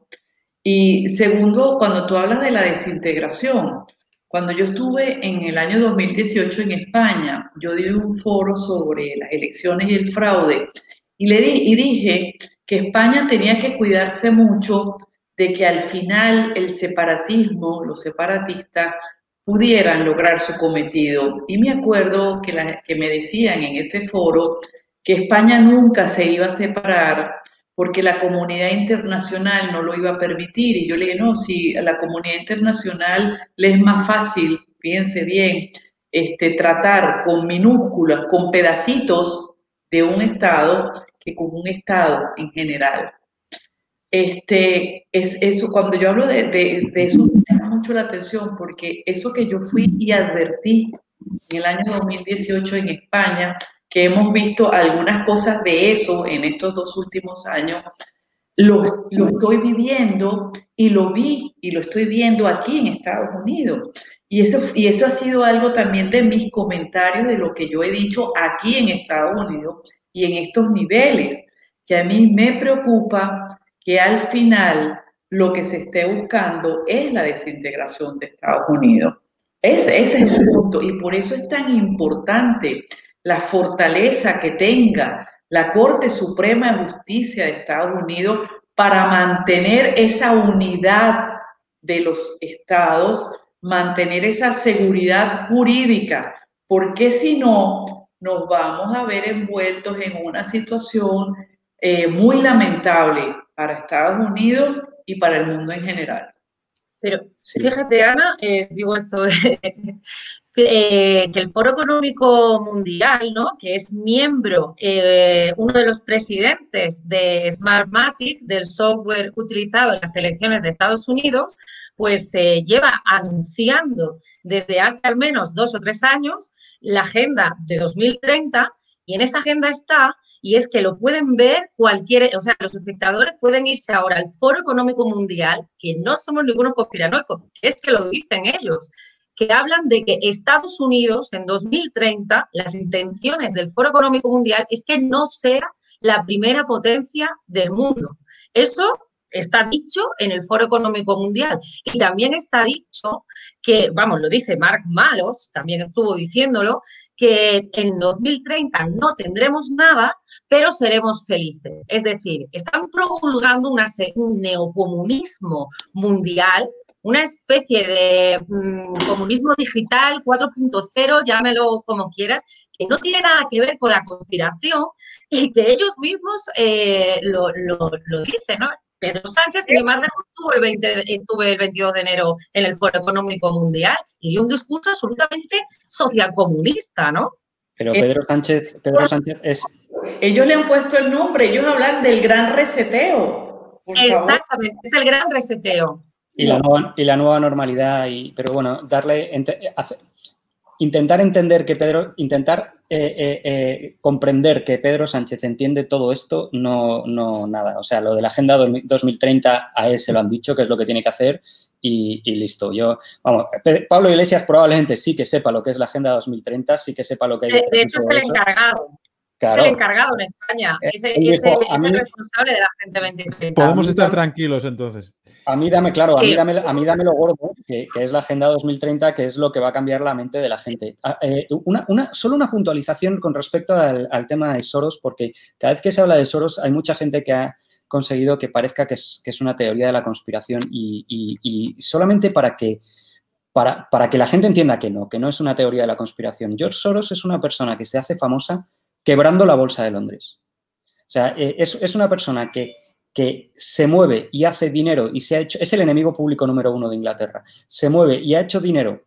Y segundo, cuando tú hablas de la desintegración, cuando yo estuve en el año 2018 en España, yo di un foro sobre las elecciones y el fraude y, le di, y dije que España tenía que cuidarse mucho de que al final el separatismo, los separatistas, pudieran lograr su cometido. Y me acuerdo que, la, que me decían en ese foro que España nunca se iba a separar porque la comunidad internacional no lo iba a permitir. Y yo le dije, no, si a la comunidad internacional le es más fácil, fíjense bien, este, tratar con minúsculas, con pedacitos de un Estado que con un Estado en general. Este, es eso, cuando yo hablo de, de, de eso, me llama mucho la atención porque eso que yo fui y advertí en el año 2018 en España, que hemos visto algunas cosas de eso en estos dos últimos años, lo, lo, estoy viviendo y lo vi y lo estoy viendo aquí en Estados Unidos. Y eso, y eso ha sido algo también de mis comentarios de lo que yo he dicho aquí en Estados Unidos y en estos niveles, que a mí me preocupa que al final lo que se esté buscando es la desintegración de Estados Unidos. Ese, ese es el punto y por eso es tan importante la fortaleza que tenga la Corte Suprema de Justicia de Estados Unidos para mantener esa unidad de los estados, mantener esa seguridad jurídica, porque si no, nos vamos a ver envueltos en una situación eh, muy lamentable para Estados Unidos y para el mundo en general. Pero fíjate, Ana, eh, digo eso, Eh, que el Foro Económico Mundial, ¿no? que es miembro, eh, uno de los presidentes de Smartmatic, del software utilizado en las elecciones de Estados Unidos, pues se lleva anunciando desde hace al menos dos o tres años la agenda de 2030 y en esa agenda está, y es que lo pueden ver cualquier, o sea, los espectadores pueden irse ahora al Foro Económico Mundial, que no somos ninguno conspiranoico, es que lo dicen ellos que hablan de que Estados Unidos en 2030, las intenciones del Foro Económico Mundial es que no sea la primera potencia del mundo. Eso está dicho en el Foro Económico Mundial. Y también está dicho que, vamos, lo dice Mark Malos, también estuvo diciéndolo, que en 2030 no tendremos nada, pero seremos felices. Es decir, están promulgando un neocomunismo mundial una especie de mm, comunismo digital 4.0, llámelo como quieras, que no tiene nada que ver con la conspiración y que ellos mismos eh, lo, dicen, ¿no? Pedro Sánchez, sin embargo, estuvo el, 20, estuvo el 22 de enero en el Foro Económico Mundial y dio un discurso absolutamente socialcomunista, ¿no? Pero Pedro Sánchez, Pedro Sánchez es... Ellos le han puesto el nombre, ellos hablan del gran reseteo. Exactamente, es el gran reseteo. Y, la nueva, y la nueva normalidad. Y, pero bueno, darle, intentar entender que Pedro, intentar eh, eh, eh, comprender que Pedro Sánchez entiende todo esto, no, no nada. O sea, lo de la Agenda 2030 a él se lo han dicho, que es lo que tiene que hacer y, listo. Yo, vamos, Pablo Iglesias probablemente sí que sepa lo que es la Agenda 2030, sí que sepa lo que hay. De, de hecho, es el encargado. Es el encargado en España. Es, el responsable de la Agenda 2030. Podemos estar tranquilos entonces. A mí dame, claro, a, mí dame, a mí dame lo gordo, que, es la Agenda 2030, que es lo que va a cambiar la mente de la gente. Ah, eh, una, una, solo una puntualización con respecto al, tema de Soros, porque cada vez que se habla de Soros hay mucha gente que ha conseguido que parezca que es, que es una teoría de la conspiración y, y, solamente para que, para, para que la gente entienda que no, que no es una teoría de la conspiración. George Soros es una persona que se hace famosa quebrando la Bolsa de Londres. O sea, eh, es, es una persona que que se mueve y hace dinero y se ha hecho, es el enemigo público número uno de Inglaterra, se mueve y ha hecho dinero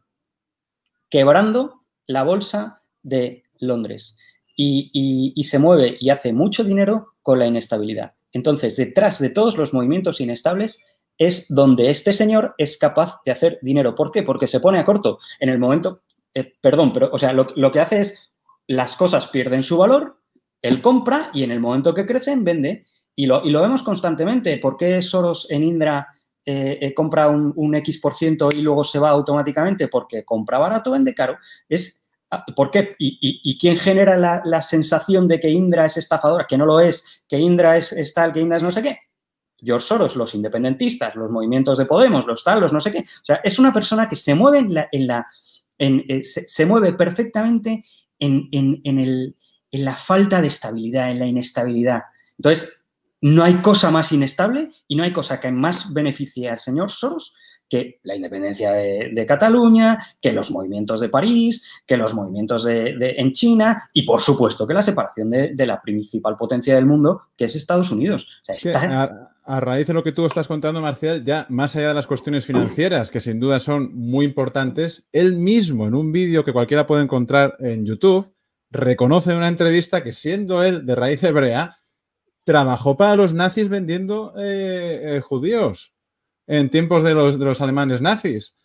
quebrando la bolsa de Londres y, se mueve y hace mucho dinero con la inestabilidad. Entonces, detrás de todos los movimientos inestables es donde este señor es capaz de hacer dinero. ¿Por qué? Porque se pone a corto en el momento, eh, perdón, pero, o sea, lo, lo que hace es las cosas pierden su valor, él compra y en el momento que crecen vende y lo, vemos constantemente. ¿Por qué Soros en Indra eh, eh, compra un, X por ciento y luego se va automáticamente? Porque compra barato, vende caro. Es, ah, ¿Por qué? ¿Y, quién genera la, sensación de que Indra es estafadora? Que no lo es, que Indra es, tal, que Indra es no sé qué. George Soros, los independentistas, los movimientos de Podemos, los tal, los no sé qué. O sea, es una persona que se mueve en la, en la eh, se, mueve perfectamente en, en la falta de estabilidad, en la inestabilidad. Entonces, no hay cosa más inestable y no hay cosa que más beneficie al señor Soros que la independencia de, Cataluña, que los movimientos de París, que los movimientos de, en China y, por supuesto, que la separación de, la principal potencia del mundo, que es Estados Unidos. A, raíz de lo que tú estás contando, Marcial, ya más allá de las cuestiones financieras, que sin duda son muy importantes, él mismo, en un vídeo que cualquiera puede encontrar en YouTube, reconoce en una entrevista que siendo él de raíz hebrea, trabajó para los nazis vendiendo eh, eh, judíos en tiempos de los, de los, alemanes nazis.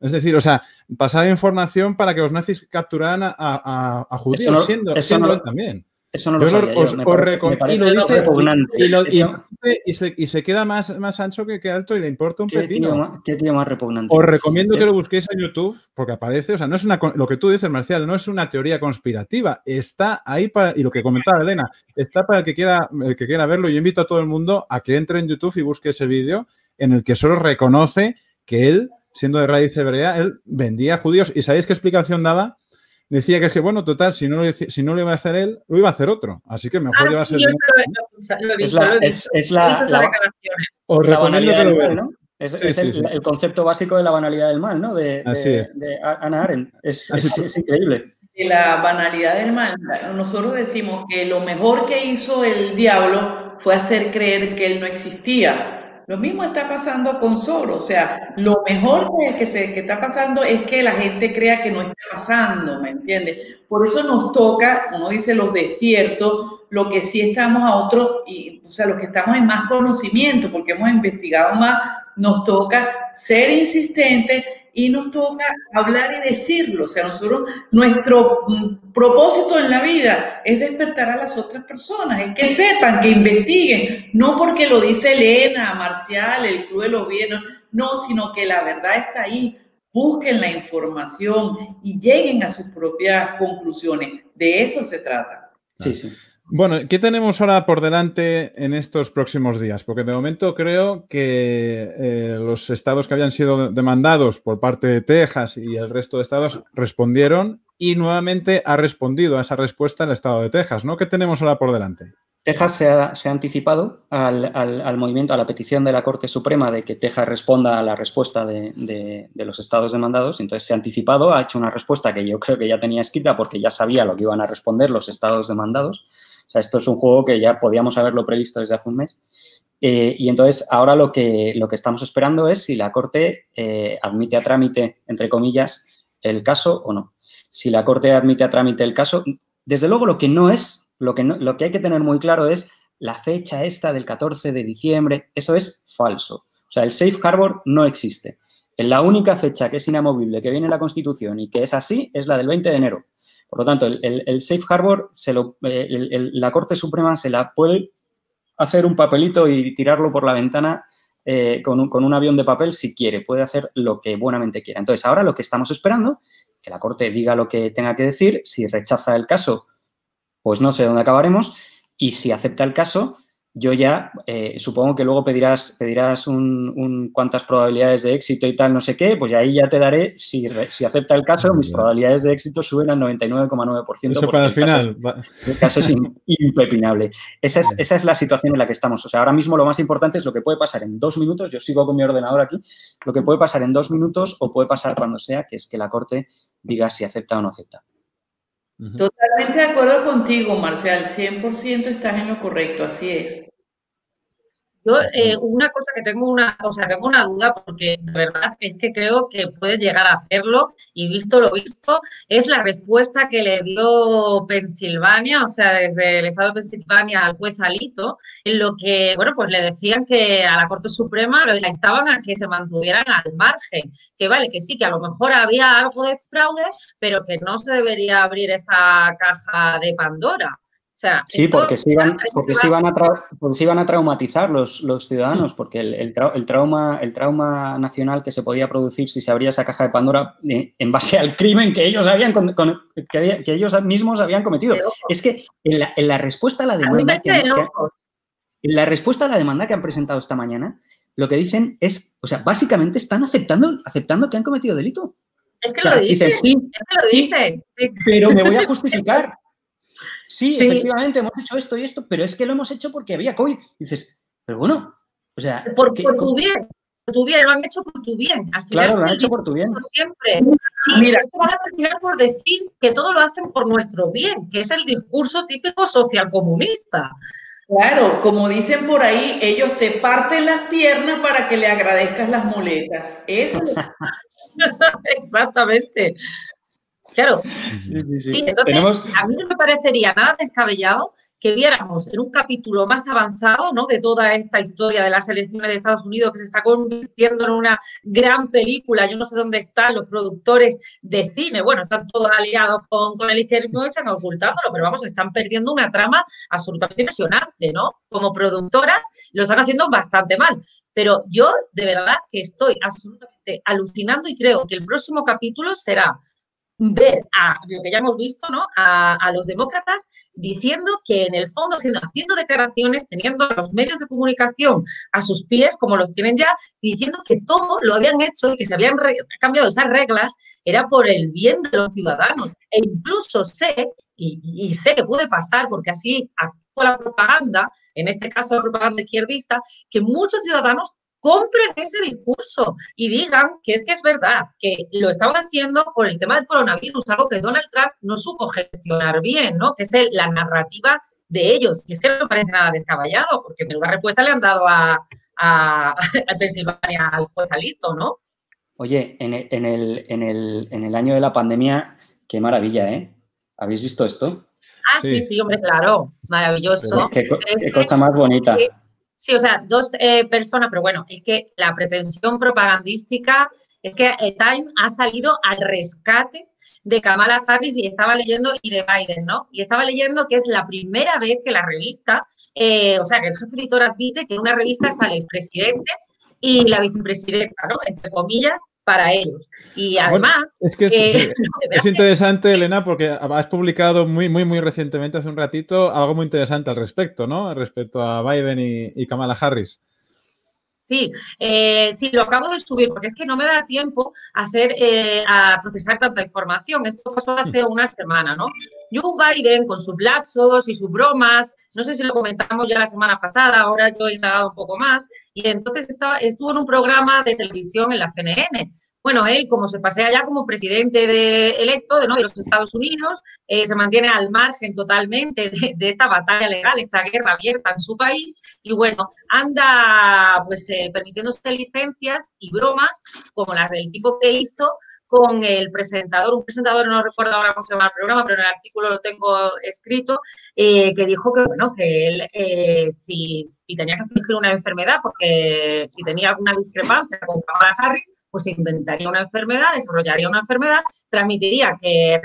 Es decir, o sea, pasaba información para que los nazis capturaran a, judíos, siendo, él también. Eso no lo sabía os, y, se, y, se, queda más, más ancho que, que, alto y le importa un ¿Qué pepino. ¿Qué tío más repugnante? Os recomiendo que lo busquéis en YouTube porque aparece, o sea, no es una, lo que tú dices, Marcial, no es una teoría conspirativa, está ahí para, y lo que comentaba Elena, está para el que quiera, el que quiera verlo. Yo invito a todo el mundo a que entre en YouTube y busque ese vídeo en el que solo reconoce que él, siendo de raíz hebrea, él vendía judíos. ¿Y sabéis qué explicación daba? Decía que, bueno, total, si no, lo, si no lo iba a hacer él, lo iba a hacer otro. Así que mejor ah, a ser. lo, he visto, lo he visto. Es, la, la, os recomiendo que lo vean. ¿no? Es, es el, el, concepto básico de la banalidad del mal, ¿no? De, de, de Ana Arendt. Es, es, increíble. La banalidad del mal. Nosotros decimos que lo mejor que hizo el diablo fue hacer creer que él no existía. Lo mismo está pasando con Soros, o sea, lo mejor que, se, que está pasando es que la gente crea que no está pasando, ¿me entiendes? Por eso nos toca, uno dice los despiertos, lo que sí estamos a otro, y, o sea, los que estamos en más conocimiento, porque hemos investigado más, nos toca ser insistentes y nos toca hablar y decirlo. O sea, nosotros, nuestro mm, propósito en la vida es despertar a las otras personas, es que sepan, que investiguen, no porque lo dice Elena, Marcial, el Club de los Bienes, no, sino que la verdad está ahí. Busquen la información y lleguen a sus propias conclusiones. De eso se trata. Sí, sí. Bueno, ¿qué tenemos ahora por delante en estos próximos días? Porque de momento creo que eh, los estados que habían sido demandados por parte de Texas y el resto de estados respondieron y nuevamente ha respondido a esa respuesta el estado de Texas, ¿no? ¿Qué tenemos ahora por delante? Texas se ha, anticipado al, movimiento, a la petición de la Corte Suprema de que Texas responda a la respuesta de, de, los estados demandados. Entonces se ha anticipado, ha hecho una respuesta que yo creo que ya tenía escrita porque ya sabía lo que iban a responder los estados demandados. O sea, esto es un juego que ya podíamos haberlo previsto desde hace un mes. Eh, y entonces ahora lo que, lo que estamos esperando es si la Corte eh, admite a trámite, entre comillas, el caso o no. Si la Corte admite a trámite el caso, desde luego lo que no es, lo que, lo que hay que tener muy claro es la fecha esta del 14 de diciembre, eso es falso. O sea, el safe harbor no existe. La única fecha que es inamovible, que viene en la Constitución y que es así, es la del 20 de enero. Por lo tanto, el, safe harbor, se lo, eh, la Corte Suprema se la puede hacer un papelito y tirarlo por la ventana eh, con, un, con, un, avión de papel si quiere, puede hacer lo que buenamente quiera. Entonces, ahora lo que estamos esperando, que la Corte diga lo que tenga que decir, si rechaza el caso, pues no sé dónde acabaremos, y si acepta el caso, yo ya eh, supongo que luego pedirás, pedirás un, cuántas probabilidades de éxito y tal, no sé qué, pues ahí ya te daré, si, si acepta el caso, mis probabilidades de éxito suben al 99,9%. Eso para el final. el caso es impepinable. Esa es, esa es la situación en la que estamos. O sea, ahora mismo lo más importante es lo que puede pasar en dos minutos, yo sigo con mi ordenador aquí, lo que puede pasar en dos minutos o puede pasar cuando sea, que es que la Corte diga si acepta o no acepta. Totalmente de acuerdo contigo, Marcial, 100% estás en lo correcto, así es. Yo, eh, una cosa que tengo una, o sea, tengo una duda porque de verdad es que creo que puede llegar a hacerlo y visto lo visto, es la respuesta que le dio Pensilvania, o sea, desde el estado de Pensilvania al juez Alito, en lo que, bueno, pues le decían que a la Corte Suprema lo instaban a que se mantuvieran al margen, que vale, que sí, que a lo mejor había algo de fraude, pero que no se debería abrir esa caja de Pandora sí, porque se iban, porque se iban, a, porque iban a traumatizar los, los ciudadanos, porque el, trauma, el trauma nacional que se podía producir si se abría esa caja de Pandora eh, en base al crimen que ellos, habían que, ellos mismos habían cometido. Es que en la, respuesta a la demanda... que, en la respuesta a la demanda que han presentado esta mañana, lo que dicen es, o sea, básicamente están aceptando, aceptando que han cometido delito. Es que lo dicen, sí, es que lo dicen. pero me voy a justificar. Sí, efectivamente, hemos hecho esto y esto, pero es que lo hemos hecho porque había COVID. dices, pero bueno, o sea... Por, tu bien, por tu bien, lo han hecho por tu bien. Al final claro, lo han hecho por tu bien. Siempre. Sí, Mira, esto van a terminar por decir que todo lo hacen por nuestro bien, que es el discurso típico socialcomunista. Claro, como dicen por ahí, ellos te parten las piernas para que le agradezcas las muletas. Eso. [LAUGHS] Exactamente. Claro. Sí, entonces, a mí no me parecería nada descabellado que viéramos en un capítulo más avanzado ¿no? de toda esta historia de las elecciones de Estados Unidos que se está convirtiendo en una gran película. Yo no sé dónde están los productores de cine. Bueno, están todos aliados con, con el izquierdismo, están ocultándolo, pero vamos, están perdiendo una trama absolutamente impresionante, ¿no? Como productoras lo están haciendo bastante mal. Pero yo de verdad que estoy absolutamente alucinando y creo que el próximo capítulo será ver a lo que ya hemos visto, ¿no? A, los demócratas diciendo que en el fondo, haciendo declaraciones, teniendo los medios de comunicación a sus pies, como los tienen ya, diciendo que todo lo habían hecho y que se habían cambiado esas reglas, era por el bien de los ciudadanos. E incluso sé, y, y sé que puede pasar, porque así actúa la propaganda, en este caso la propaganda izquierdista, que muchos ciudadanos compren ese discurso y digan que es que es verdad, que lo estaban haciendo con el tema del coronavirus, algo que Donald Trump no supo gestionar bien, ¿no? Que es la narrativa de ellos. Y es que no me parece nada descabellado, porque menuda respuesta le han dado a, a, Pensilvania al juez Alito, ¿no? Oye, en el, en, el, en, el, en el año de la pandemia, qué maravilla, ¿eh? ¿Habéis visto esto? Ah, sí, sí, hombre, claro, maravilloso. Qué, cosa más bonita. Sí, o sea, dos eh, personas, pero bueno, es que la pretensión propagandística es que Time ha salido al rescate de Kamala Harris y estaba leyendo y de Biden, ¿no? Y estaba leyendo que es la primera vez que la revista, eh, o sea, que el jefe editor admite que en una revista sale el presidente y la vicepresidenta, ¿no? Entre comillas, para ellos. Y además... es que es, [LAUGHS] es, interesante, [LAUGHS] Elena, porque has publicado muy, muy, muy recientemente, hace un ratito, algo muy interesante al respecto, ¿no? Respecto a Biden y Kamala Harris. Sí, eh, sí, lo acabo de subir porque es que no me da tiempo a hacer, eh, a procesar tanta información. Esto pasó hace una semana, ¿no? Joe Biden con sus lapsos y sus bromas, no sé si lo comentamos ya la semana pasada, ahora yo he indagado un poco más, y entonces estaba, estuvo en un programa de televisión en la CNN bueno, él como se pasea ya como presidente de, electo de, ¿no? de los Estados Unidos, eh, se mantiene al margen totalmente de, esta batalla legal, esta guerra abierta en su país y bueno, anda pues eh, permitiéndose licencias y bromas como las del tipo que hizo con el presentador, un presentador, no recuerdo ahora cómo se llama el programa, pero en el artículo lo tengo escrito, eh, que dijo que, bueno, que él, eh, si, tenía que fingir una enfermedad, porque si tenía alguna discrepancia con Kamala Harris, pues inventaría una enfermedad, desarrollaría una enfermedad, transmitiría que,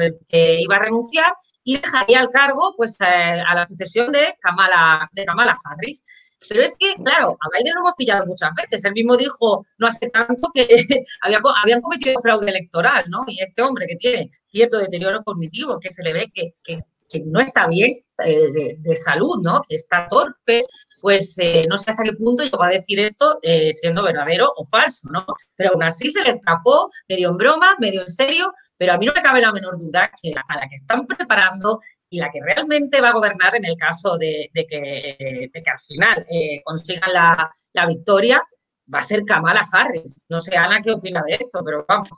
iba a renunciar y dejaría el cargo pues, a la sucesión de Kamala, de Kamala Harris. Pero es que, claro, a Biden lo hemos pillado muchas veces. Él mismo dijo no hace tanto que [LAUGHS] habían cometido fraude electoral, ¿no? Y este hombre que tiene cierto deterioro cognitivo, que se le ve que, no está bien eh, de, salud, ¿no? Que está torpe, pues eh, no sé hasta qué punto yo va a decir esto eh, siendo verdadero o falso, ¿no? Pero aún así se le escapó, medio en broma, medio en serio, pero a mí no me cabe la menor duda que a la que están preparando y la que realmente va a gobernar en el caso de, que, al final consigan la, victoria va a ser Kamala Harris. No sé, Ana, qué opina de esto, pero vamos.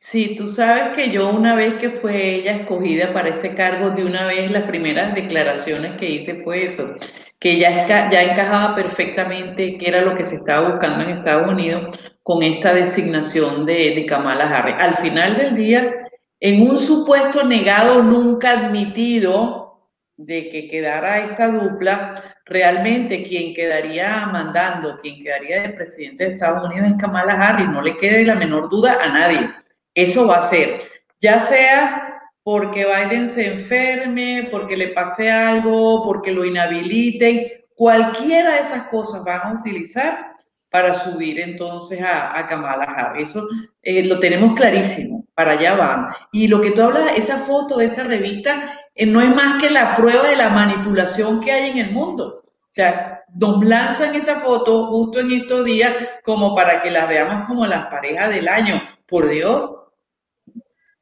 Sí, tú sabes que yo una vez que fue ella escogida para ese cargo, de una vez las primeras declaraciones que hice fue eso, que ya, encajaba perfectamente, que era lo que se estaba buscando en Estados Unidos con esta designación de, de Kamala Harris. Al final del día, en un supuesto negado nunca admitido de que quedara esta dupla, realmente quien quedaría mandando, quien quedaría de presidente de Estados Unidos es Kamala Harris, no le quede la menor duda a nadie. Eso va a ser, ya sea porque Biden se enferme, porque le pase algo, porque lo inhabiliten, cualquiera de esas cosas van a utilizar para subir entonces a, Kamala Harris. Eso eh, lo tenemos clarísimo, para allá van. Y lo que tú hablas, esa foto de esa revista, eh, no es más que la prueba de la manipulación que hay en el mundo. O sea, nos lanzan esa foto justo en estos días como para que las veamos como las parejas del año. Por Dios,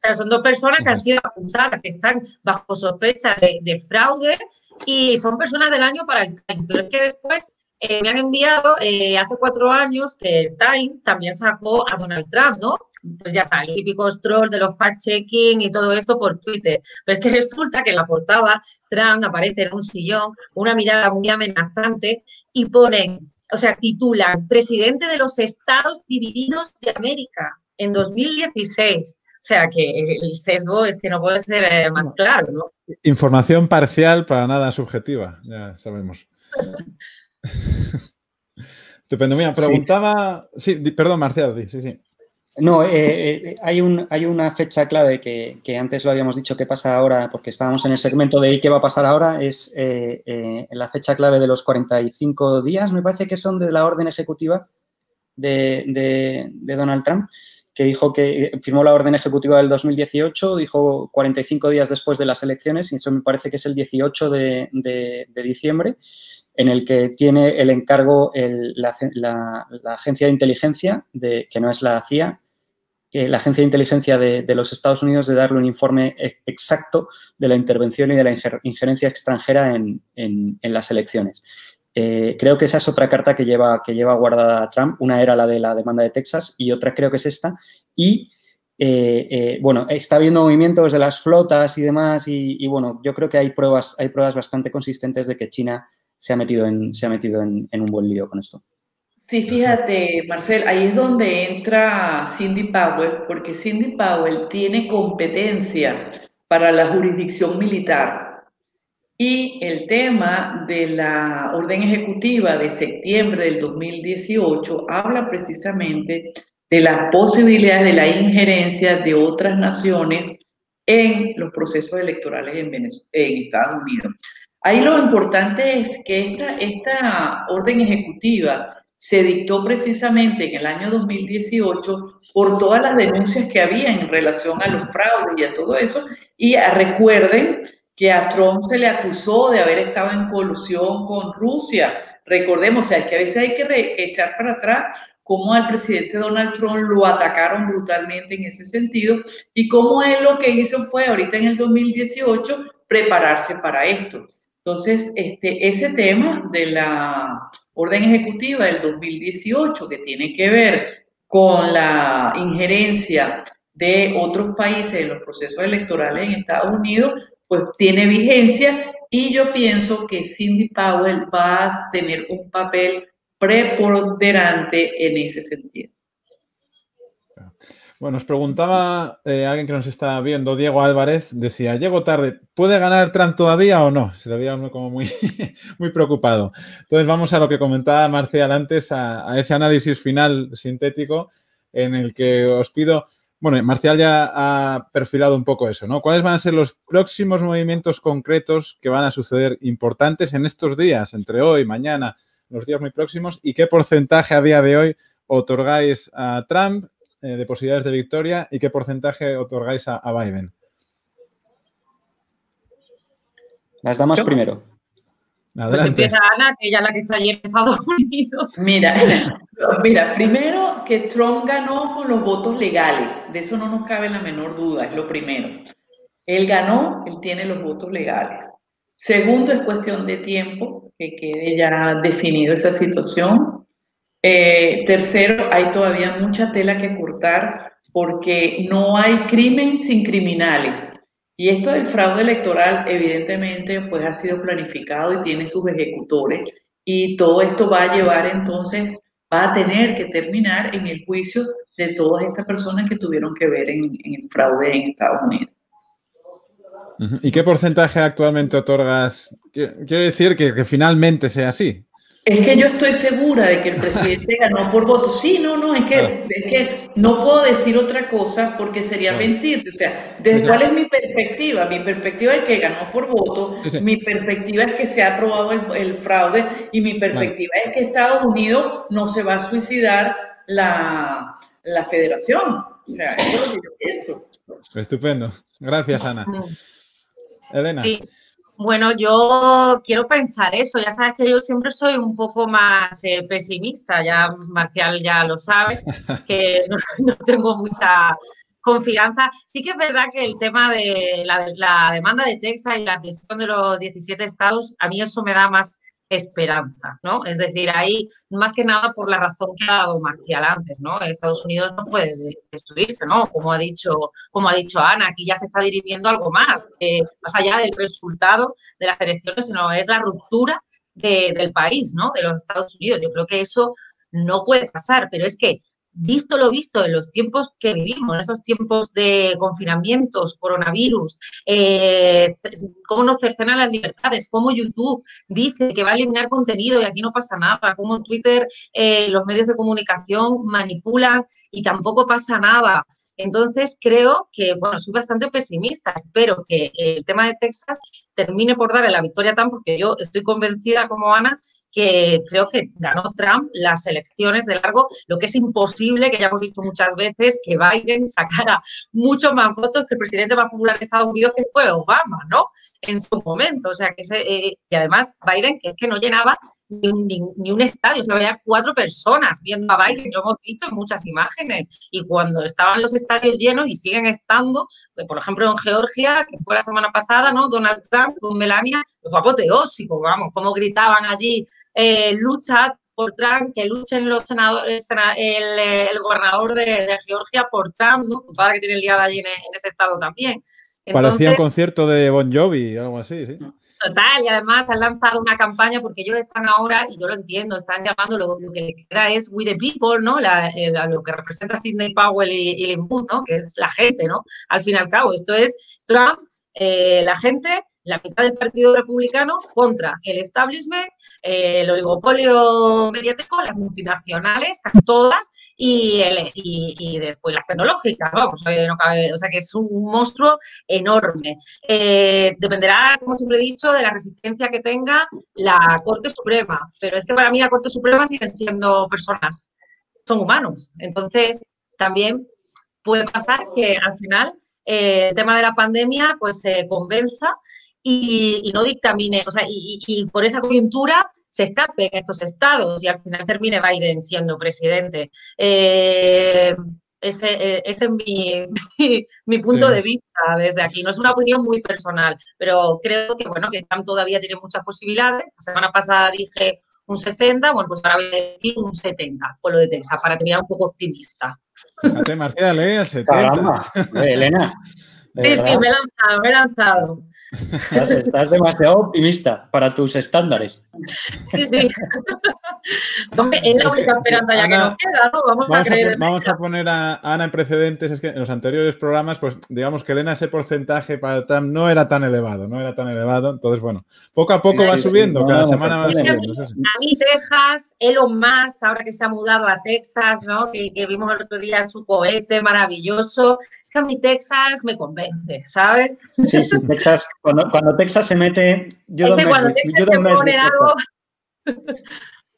sea, son dos personas que han sido acusadas, que están bajo sospecha de, de, fraude y son personas del año para el time. Pero es que después eh, me han enviado eh, hace cuatro años que Time también sacó a Donald Trump, ¿no? Pues ya está, el típico troll de los fact-checking y todo esto por Twitter. Pero es que [LAUGHS] resulta que en la portada Trump aparece en un sillón, una mirada muy amenazante y ponen, o sea, titulan Presidente de los Estados Divididos de América en 2016. O sea, que el sesgo es que no puede ser eh, más claro, ¿no? Información parcial para nada subjetiva, ya sabemos. [LAUGHS] Estupendo. Mira, preguntaba. Sí, perdón, Marcial, sí, sí. No, eh, eh, hay, un, hay una fecha clave que, antes lo habíamos dicho que pasa ahora, porque estábamos en el segmento de qué va a pasar ahora, es eh, la fecha clave de los 45 días, me parece que son de la orden ejecutiva de, de, Donald Trump, que dijo que firmó la orden ejecutiva del 2018, dijo 45 días después de las elecciones, y eso me parece que es el 18 de, de diciembre en el que tiene el encargo la, agencia de inteligencia, de, que no es la CIA, la agencia de inteligencia de, los Estados Unidos de darle un informe exacto de la intervención y de la injerencia extranjera en, las elecciones. Eh, creo que esa es otra carta que lleva, que lleva guardada Trump. Una era la de la demanda de Texas y otra creo que es esta. Y eh, eh, bueno, está habiendo movimientos de las flotas y demás y, y, bueno, yo creo que hay pruebas, hay pruebas bastante consistentes de que China se ha metido en, se ha metido en, un buen lío con esto. Sí, fíjate, Marcel, ahí es donde entra Cindy Powell, porque Cindy Powell tiene competencia para la jurisdicción militar. Y el tema de la orden ejecutiva de septiembre del 2018 habla precisamente de las posibilidades de la injerencia de otras naciones en los procesos electorales en, Estados Unidos. Ahí lo importante es que esta, esta orden ejecutiva se dictó precisamente en el año 2018 por todas las denuncias que había en relación a los fraudes y a todo eso. Y recuerden que a Trump se le acusó de haber estado en colusión con Rusia. Recordemos, o sea, que a veces hay que, echar para atrás cómo al presidente Donald Trump lo atacaron brutalmente en ese sentido y cómo él lo que hizo fue ahorita en el 2018 prepararse para esto. Entonces, este, ese tema de la orden ejecutiva del 2018 que tiene que ver con la injerencia de otros países en los procesos electorales en Estados Unidos, pues tiene vigencia y yo pienso que Cindy Powell va a tener un papel preponderante en ese sentido. Bueno, nos preguntaba eh, alguien que nos está viendo, Diego Álvarez, decía, llego tarde, ¿puede ganar Trump todavía o no? Se le veía uno como muy, [LAUGHS] muy preocupado. Entonces vamos a lo que comentaba Marcial antes, a, ese análisis final sintético en el que os pido, bueno, Marcial ya ha perfilado un poco eso, ¿no? ¿Cuáles van a ser los próximos movimientos concretos que van a suceder importantes en estos días, entre hoy, mañana, los días muy próximos, y qué porcentaje a día de hoy otorgáis a Trump eh, de posibilidades de victoria y qué porcentaje otorgáis a, Biden? Las damas primero. Pues empieza Ana, que ella es la que está allí en Estados Unidos. Mira, [LAUGHS] mira, primero que Trump ganó con los votos legales, de eso no nos cabe la menor duda, es lo primero. Él ganó, él tiene los votos legales. Segundo, es cuestión de tiempo que quede ya definido esa situación. Eh, tercero, hay todavía mucha tela que cortar porque no hay crimen sin criminales. Y esto del fraude electoral, evidentemente, pues ha sido planificado y tiene sus ejecutores. Y todo esto va a llevar entonces, va a tener que terminar en el juicio de todas estas personas que tuvieron que ver en, el fraude en Estados Unidos. ¿Y qué porcentaje actualmente otorgas? Quiero decir que finalmente sea así. Es que yo estoy segura de que el presidente [LAUGHS] ganó por voto. Sí, no, no, es que, es que no puedo decir otra cosa porque sería mentirte. O sea, ¿desde cuál es mi perspectiva? Mi perspectiva es que ganó por voto, mi perspectiva es que se ha aprobado el, fraude y mi perspectiva es que Estados Unidos no se va a suicidar la, la federación. O sea, eso es lo que yo pienso. Estupendo. Gracias, Ana. Elena. Sí. Bueno, yo quiero pensar eso. Ya sabes que yo siempre soy un poco más eh, pesimista. Ya Marcial ya lo sabe, [LAUGHS] que [LAUGHS] no, tengo mucha confianza. Sí que es verdad que el tema de la, la demanda de Texas y la decisión de los 17 estados, a mí eso me da más esperanza, ¿no? Es decir, ahí más que nada por la razón que ha dado Marcial antes, ¿no? Estados Unidos no puede destruirse, ¿no? Como ha dicho, como ha dicho Ana, aquí ya se está dirimiendo algo más, que más allá del resultado de las elecciones, sino es la ruptura del país, ¿no? De los Estados Unidos. Yo creo que eso no puede pasar, pero es que visto lo visto en los tiempos que vivimos, en esos tiempos de confinamientos, coronavirus, eh, cómo nos cercenan las libertades, cómo YouTube dice que va a eliminar contenido y aquí no pasa nada, cómo Twitter, eh, los medios de comunicación manipulan y tampoco pasa nada. Entonces creo que, bueno, soy bastante pesimista. Espero que el tema de Texas termine por darle la victoria Trump, porque yo estoy convencida como Ana que creo que ganó Trump las elecciones de largo, lo que es imposible, que ya hemos visto muchas veces, que Biden sacara muchos más votos que el presidente más popular de Estados Unidos, que fue Obama, ¿no? En su momento. O sea, que eh, y además Biden, que es que no llenaba ni un, ni, un estadio, o sea, había cuatro personas viendo a Biden, lo hemos visto en muchas imágenes. Y cuando estaban los estadios llenos y siguen estando, pues, por ejemplo, en Georgia, que fue la semana pasada, ¿no? Donald Trump con Melania, pues fue apoteósico, vamos, como gritaban allí eh, lucha por Trump, que luchen los senadores, el, gobernador de, Georgia por Trump, ¿no? Para que tiene el día allí en, ese estado también. Parecía un concierto de Bon Jovi, algo así, sí. Total, y además han lanzado una campaña porque ellos están ahora, y yo lo entiendo, están llamando lo, que le queda es We the People, ¿no? Eh, lo que representa Sidney Powell y, y ¿no? Que es la gente, ¿no? Al fin y al cabo, esto es Trump, eh, la gente la mitad del Partido Republicano contra el establishment, el oligopolio mediático, las multinacionales, todas, y, y, después las tecnológicas, vamos, eh, o sea que es un monstruo enorme. Eh, dependerá, como siempre he dicho, de la resistencia que tenga la Corte Suprema, pero es que para mí la Corte Suprema siguen siendo personas, son humanos, entonces también puede pasar que al final el tema de la pandemia pues se convenza y, no dictamine, o sea, y, por esa coyuntura se escape en estos estados y al final termine Biden siendo presidente. Eh, ese, eh, ese, es mi, [LAUGHS] mi, punto de vista desde aquí. No es una opinión muy personal, pero creo que, bueno, que Trump todavía tiene muchas posibilidades. La semana pasada dije un 60, bueno, pues ahora voy a decir un 70 por lo de Texas, para terminar un poco optimista. Fíjate, Marcial, ¿eh? 70. [LAUGHS] Elena. Sí, sí, me he lanzado, me he lanzado. Estás, demasiado optimista para tus estándares. Sí, sí. [LAUGHS] es la única esperanza ya que nos queda, ¿no? Vamos, a creer. vamos a poner a Ana en precedentes. Es que en los anteriores programas, pues digamos que Elena ese porcentaje para Trump no era tan elevado, no era tan elevado. Entonces, bueno, poco a poco va subiendo, cada semana va subiendo. A mí, Texas, Elon Musk, ahora que se ha mudado a Texas, ¿no? Que, vimos el otro día su cohete maravilloso. Es que a mí Texas me convence, ¿sabes? Sí, sí, Texas, cuando, cuando Texas se mete, yo es que cuando Texas se pone algo...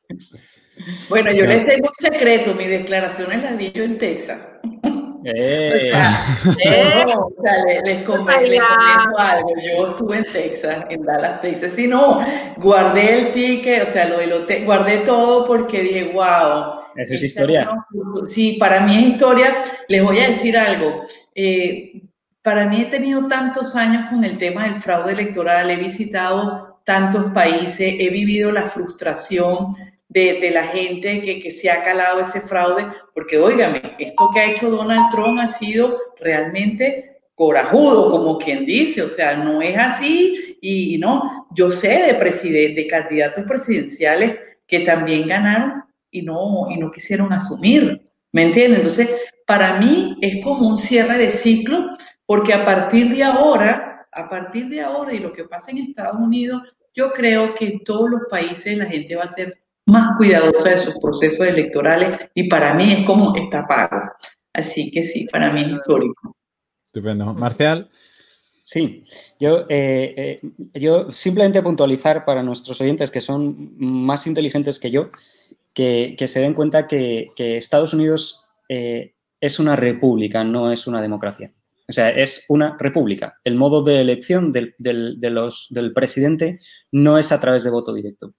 [LAUGHS] Bueno, yo les tengo un secreto, mis declaraciones las di yo en Texas. Eh. [LAUGHS] o sea, les, comento, algo. Yo estuve en Texas, en Dallas, Texas. Si no, guardé el ticket, o sea, lo del hotel, guardé todo porque dije, wow. Esa es historia. Sí, para mí es historia. Les voy a decir algo. Eh, para mí he tenido tantos años con el tema del fraude electoral, he visitado tantos países, he vivido la frustración de, la gente que, que, se ha calado ese fraude, porque óigame, esto que ha hecho Donald Trump ha sido realmente corajudo, como quien dice, o sea, no es así y, no, yo sé de, presidente, de candidatos presidenciales que también ganaron y no, y no quisieron asumir, ¿me entiendes? Entonces, para mí es como un cierre de ciclo, porque a partir de ahora, a partir de ahora y lo que pasa en Estados Unidos, yo creo que en todos los países la gente va a ser más cuidadosa de sus procesos electorales y para mí es como está pago. Así que sí, para mí es histórico. Estupendo. Marcial. Sí, yo, eh, eh, yo simplemente puntualizar para nuestros oyentes que son más inteligentes que yo, que, se den cuenta que, Estados Unidos eh, es una república, no es una democracia. O sea, es una república. El modo de elección del, de los, del presidente no es a través de voto directo.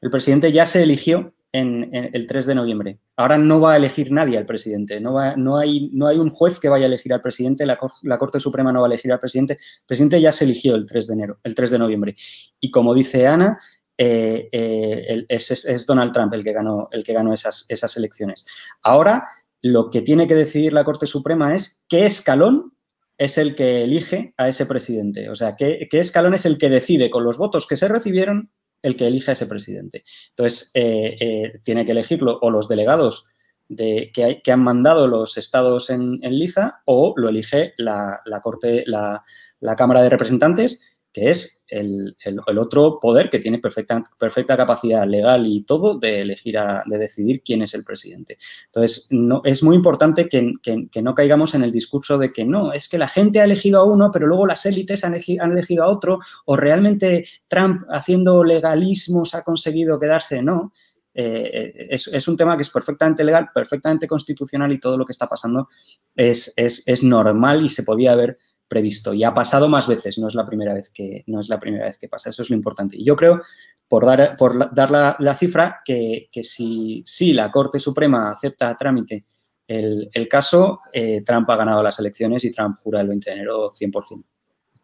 El presidente ya se eligió en, el 3 de noviembre. Ahora no va a elegir nadie al presidente. No, va, no, hay, no hay un juez que vaya a elegir al presidente. La, Corte Suprema no va a elegir al presidente. El presidente ya se eligió el 3 de, enero, el 3 de noviembre. Y como dice Ana, eh, eh, es, Donald Trump el que ganó, el que ganó esas, esas elecciones. Ahora lo que tiene que decidir la Corte Suprema es qué escalón es el que elige a ese presidente. O sea, qué, qué escalón es el que decide con los votos que se recibieron el que elija ese presidente. Entonces, eh, eh, tiene que elegirlo o los delegados de, que, que han mandado los estados en, Liza o lo elige la, Corte, la, la Cámara de Representantes que es el, otro poder que tiene perfecta, perfecta capacidad legal y todo de elegir, de decidir quién es el presidente. Entonces, no, es muy importante que, no caigamos en el discurso de que no, es que la gente ha elegido a uno, pero luego las élites han, elegido a otro, o realmente Trump haciendo legalismos ha conseguido quedarse. No, eh, es, un tema que es perfectamente legal, perfectamente constitucional y todo lo que está pasando es, es, es normal y se podía haber previsto. Y ha pasado más veces, no es la primera vez que, no es la primera vez que pasa. Eso es lo importante. Y yo creo, por dar, por dar la, cifra, que, si, si, la Corte Suprema acepta a trámite el, caso, eh, Trump ha ganado las elecciones y Trump jura el 20 de enero 100%.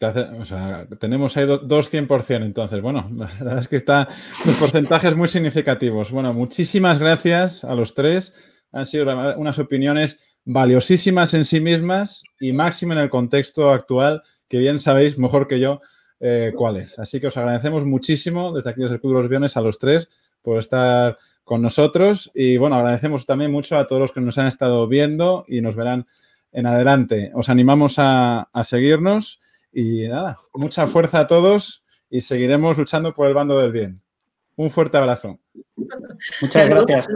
O tenemos ahí dos 100%, entonces, bueno, [LAUGHS] la verdad es que están los porcentajes muy significativos. Bueno, muchísimas gracias a los tres. Han sido unas opiniones valiosísimas en sí mismas y máximo en el contexto actual, que bien sabéis mejor que yo eh, cuál es. Así que os agradecemos muchísimo desde aquí desde el Club de los Viernes a los tres por estar con nosotros y bueno, agradecemos también mucho a todos los que nos han estado viendo y nos verán en adelante. Os animamos a, a seguirnos y nada, mucha fuerza a todos y seguiremos luchando por el bando del bien. Un fuerte abrazo. Muchas gracias.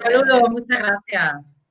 Saludos, muchas gracias.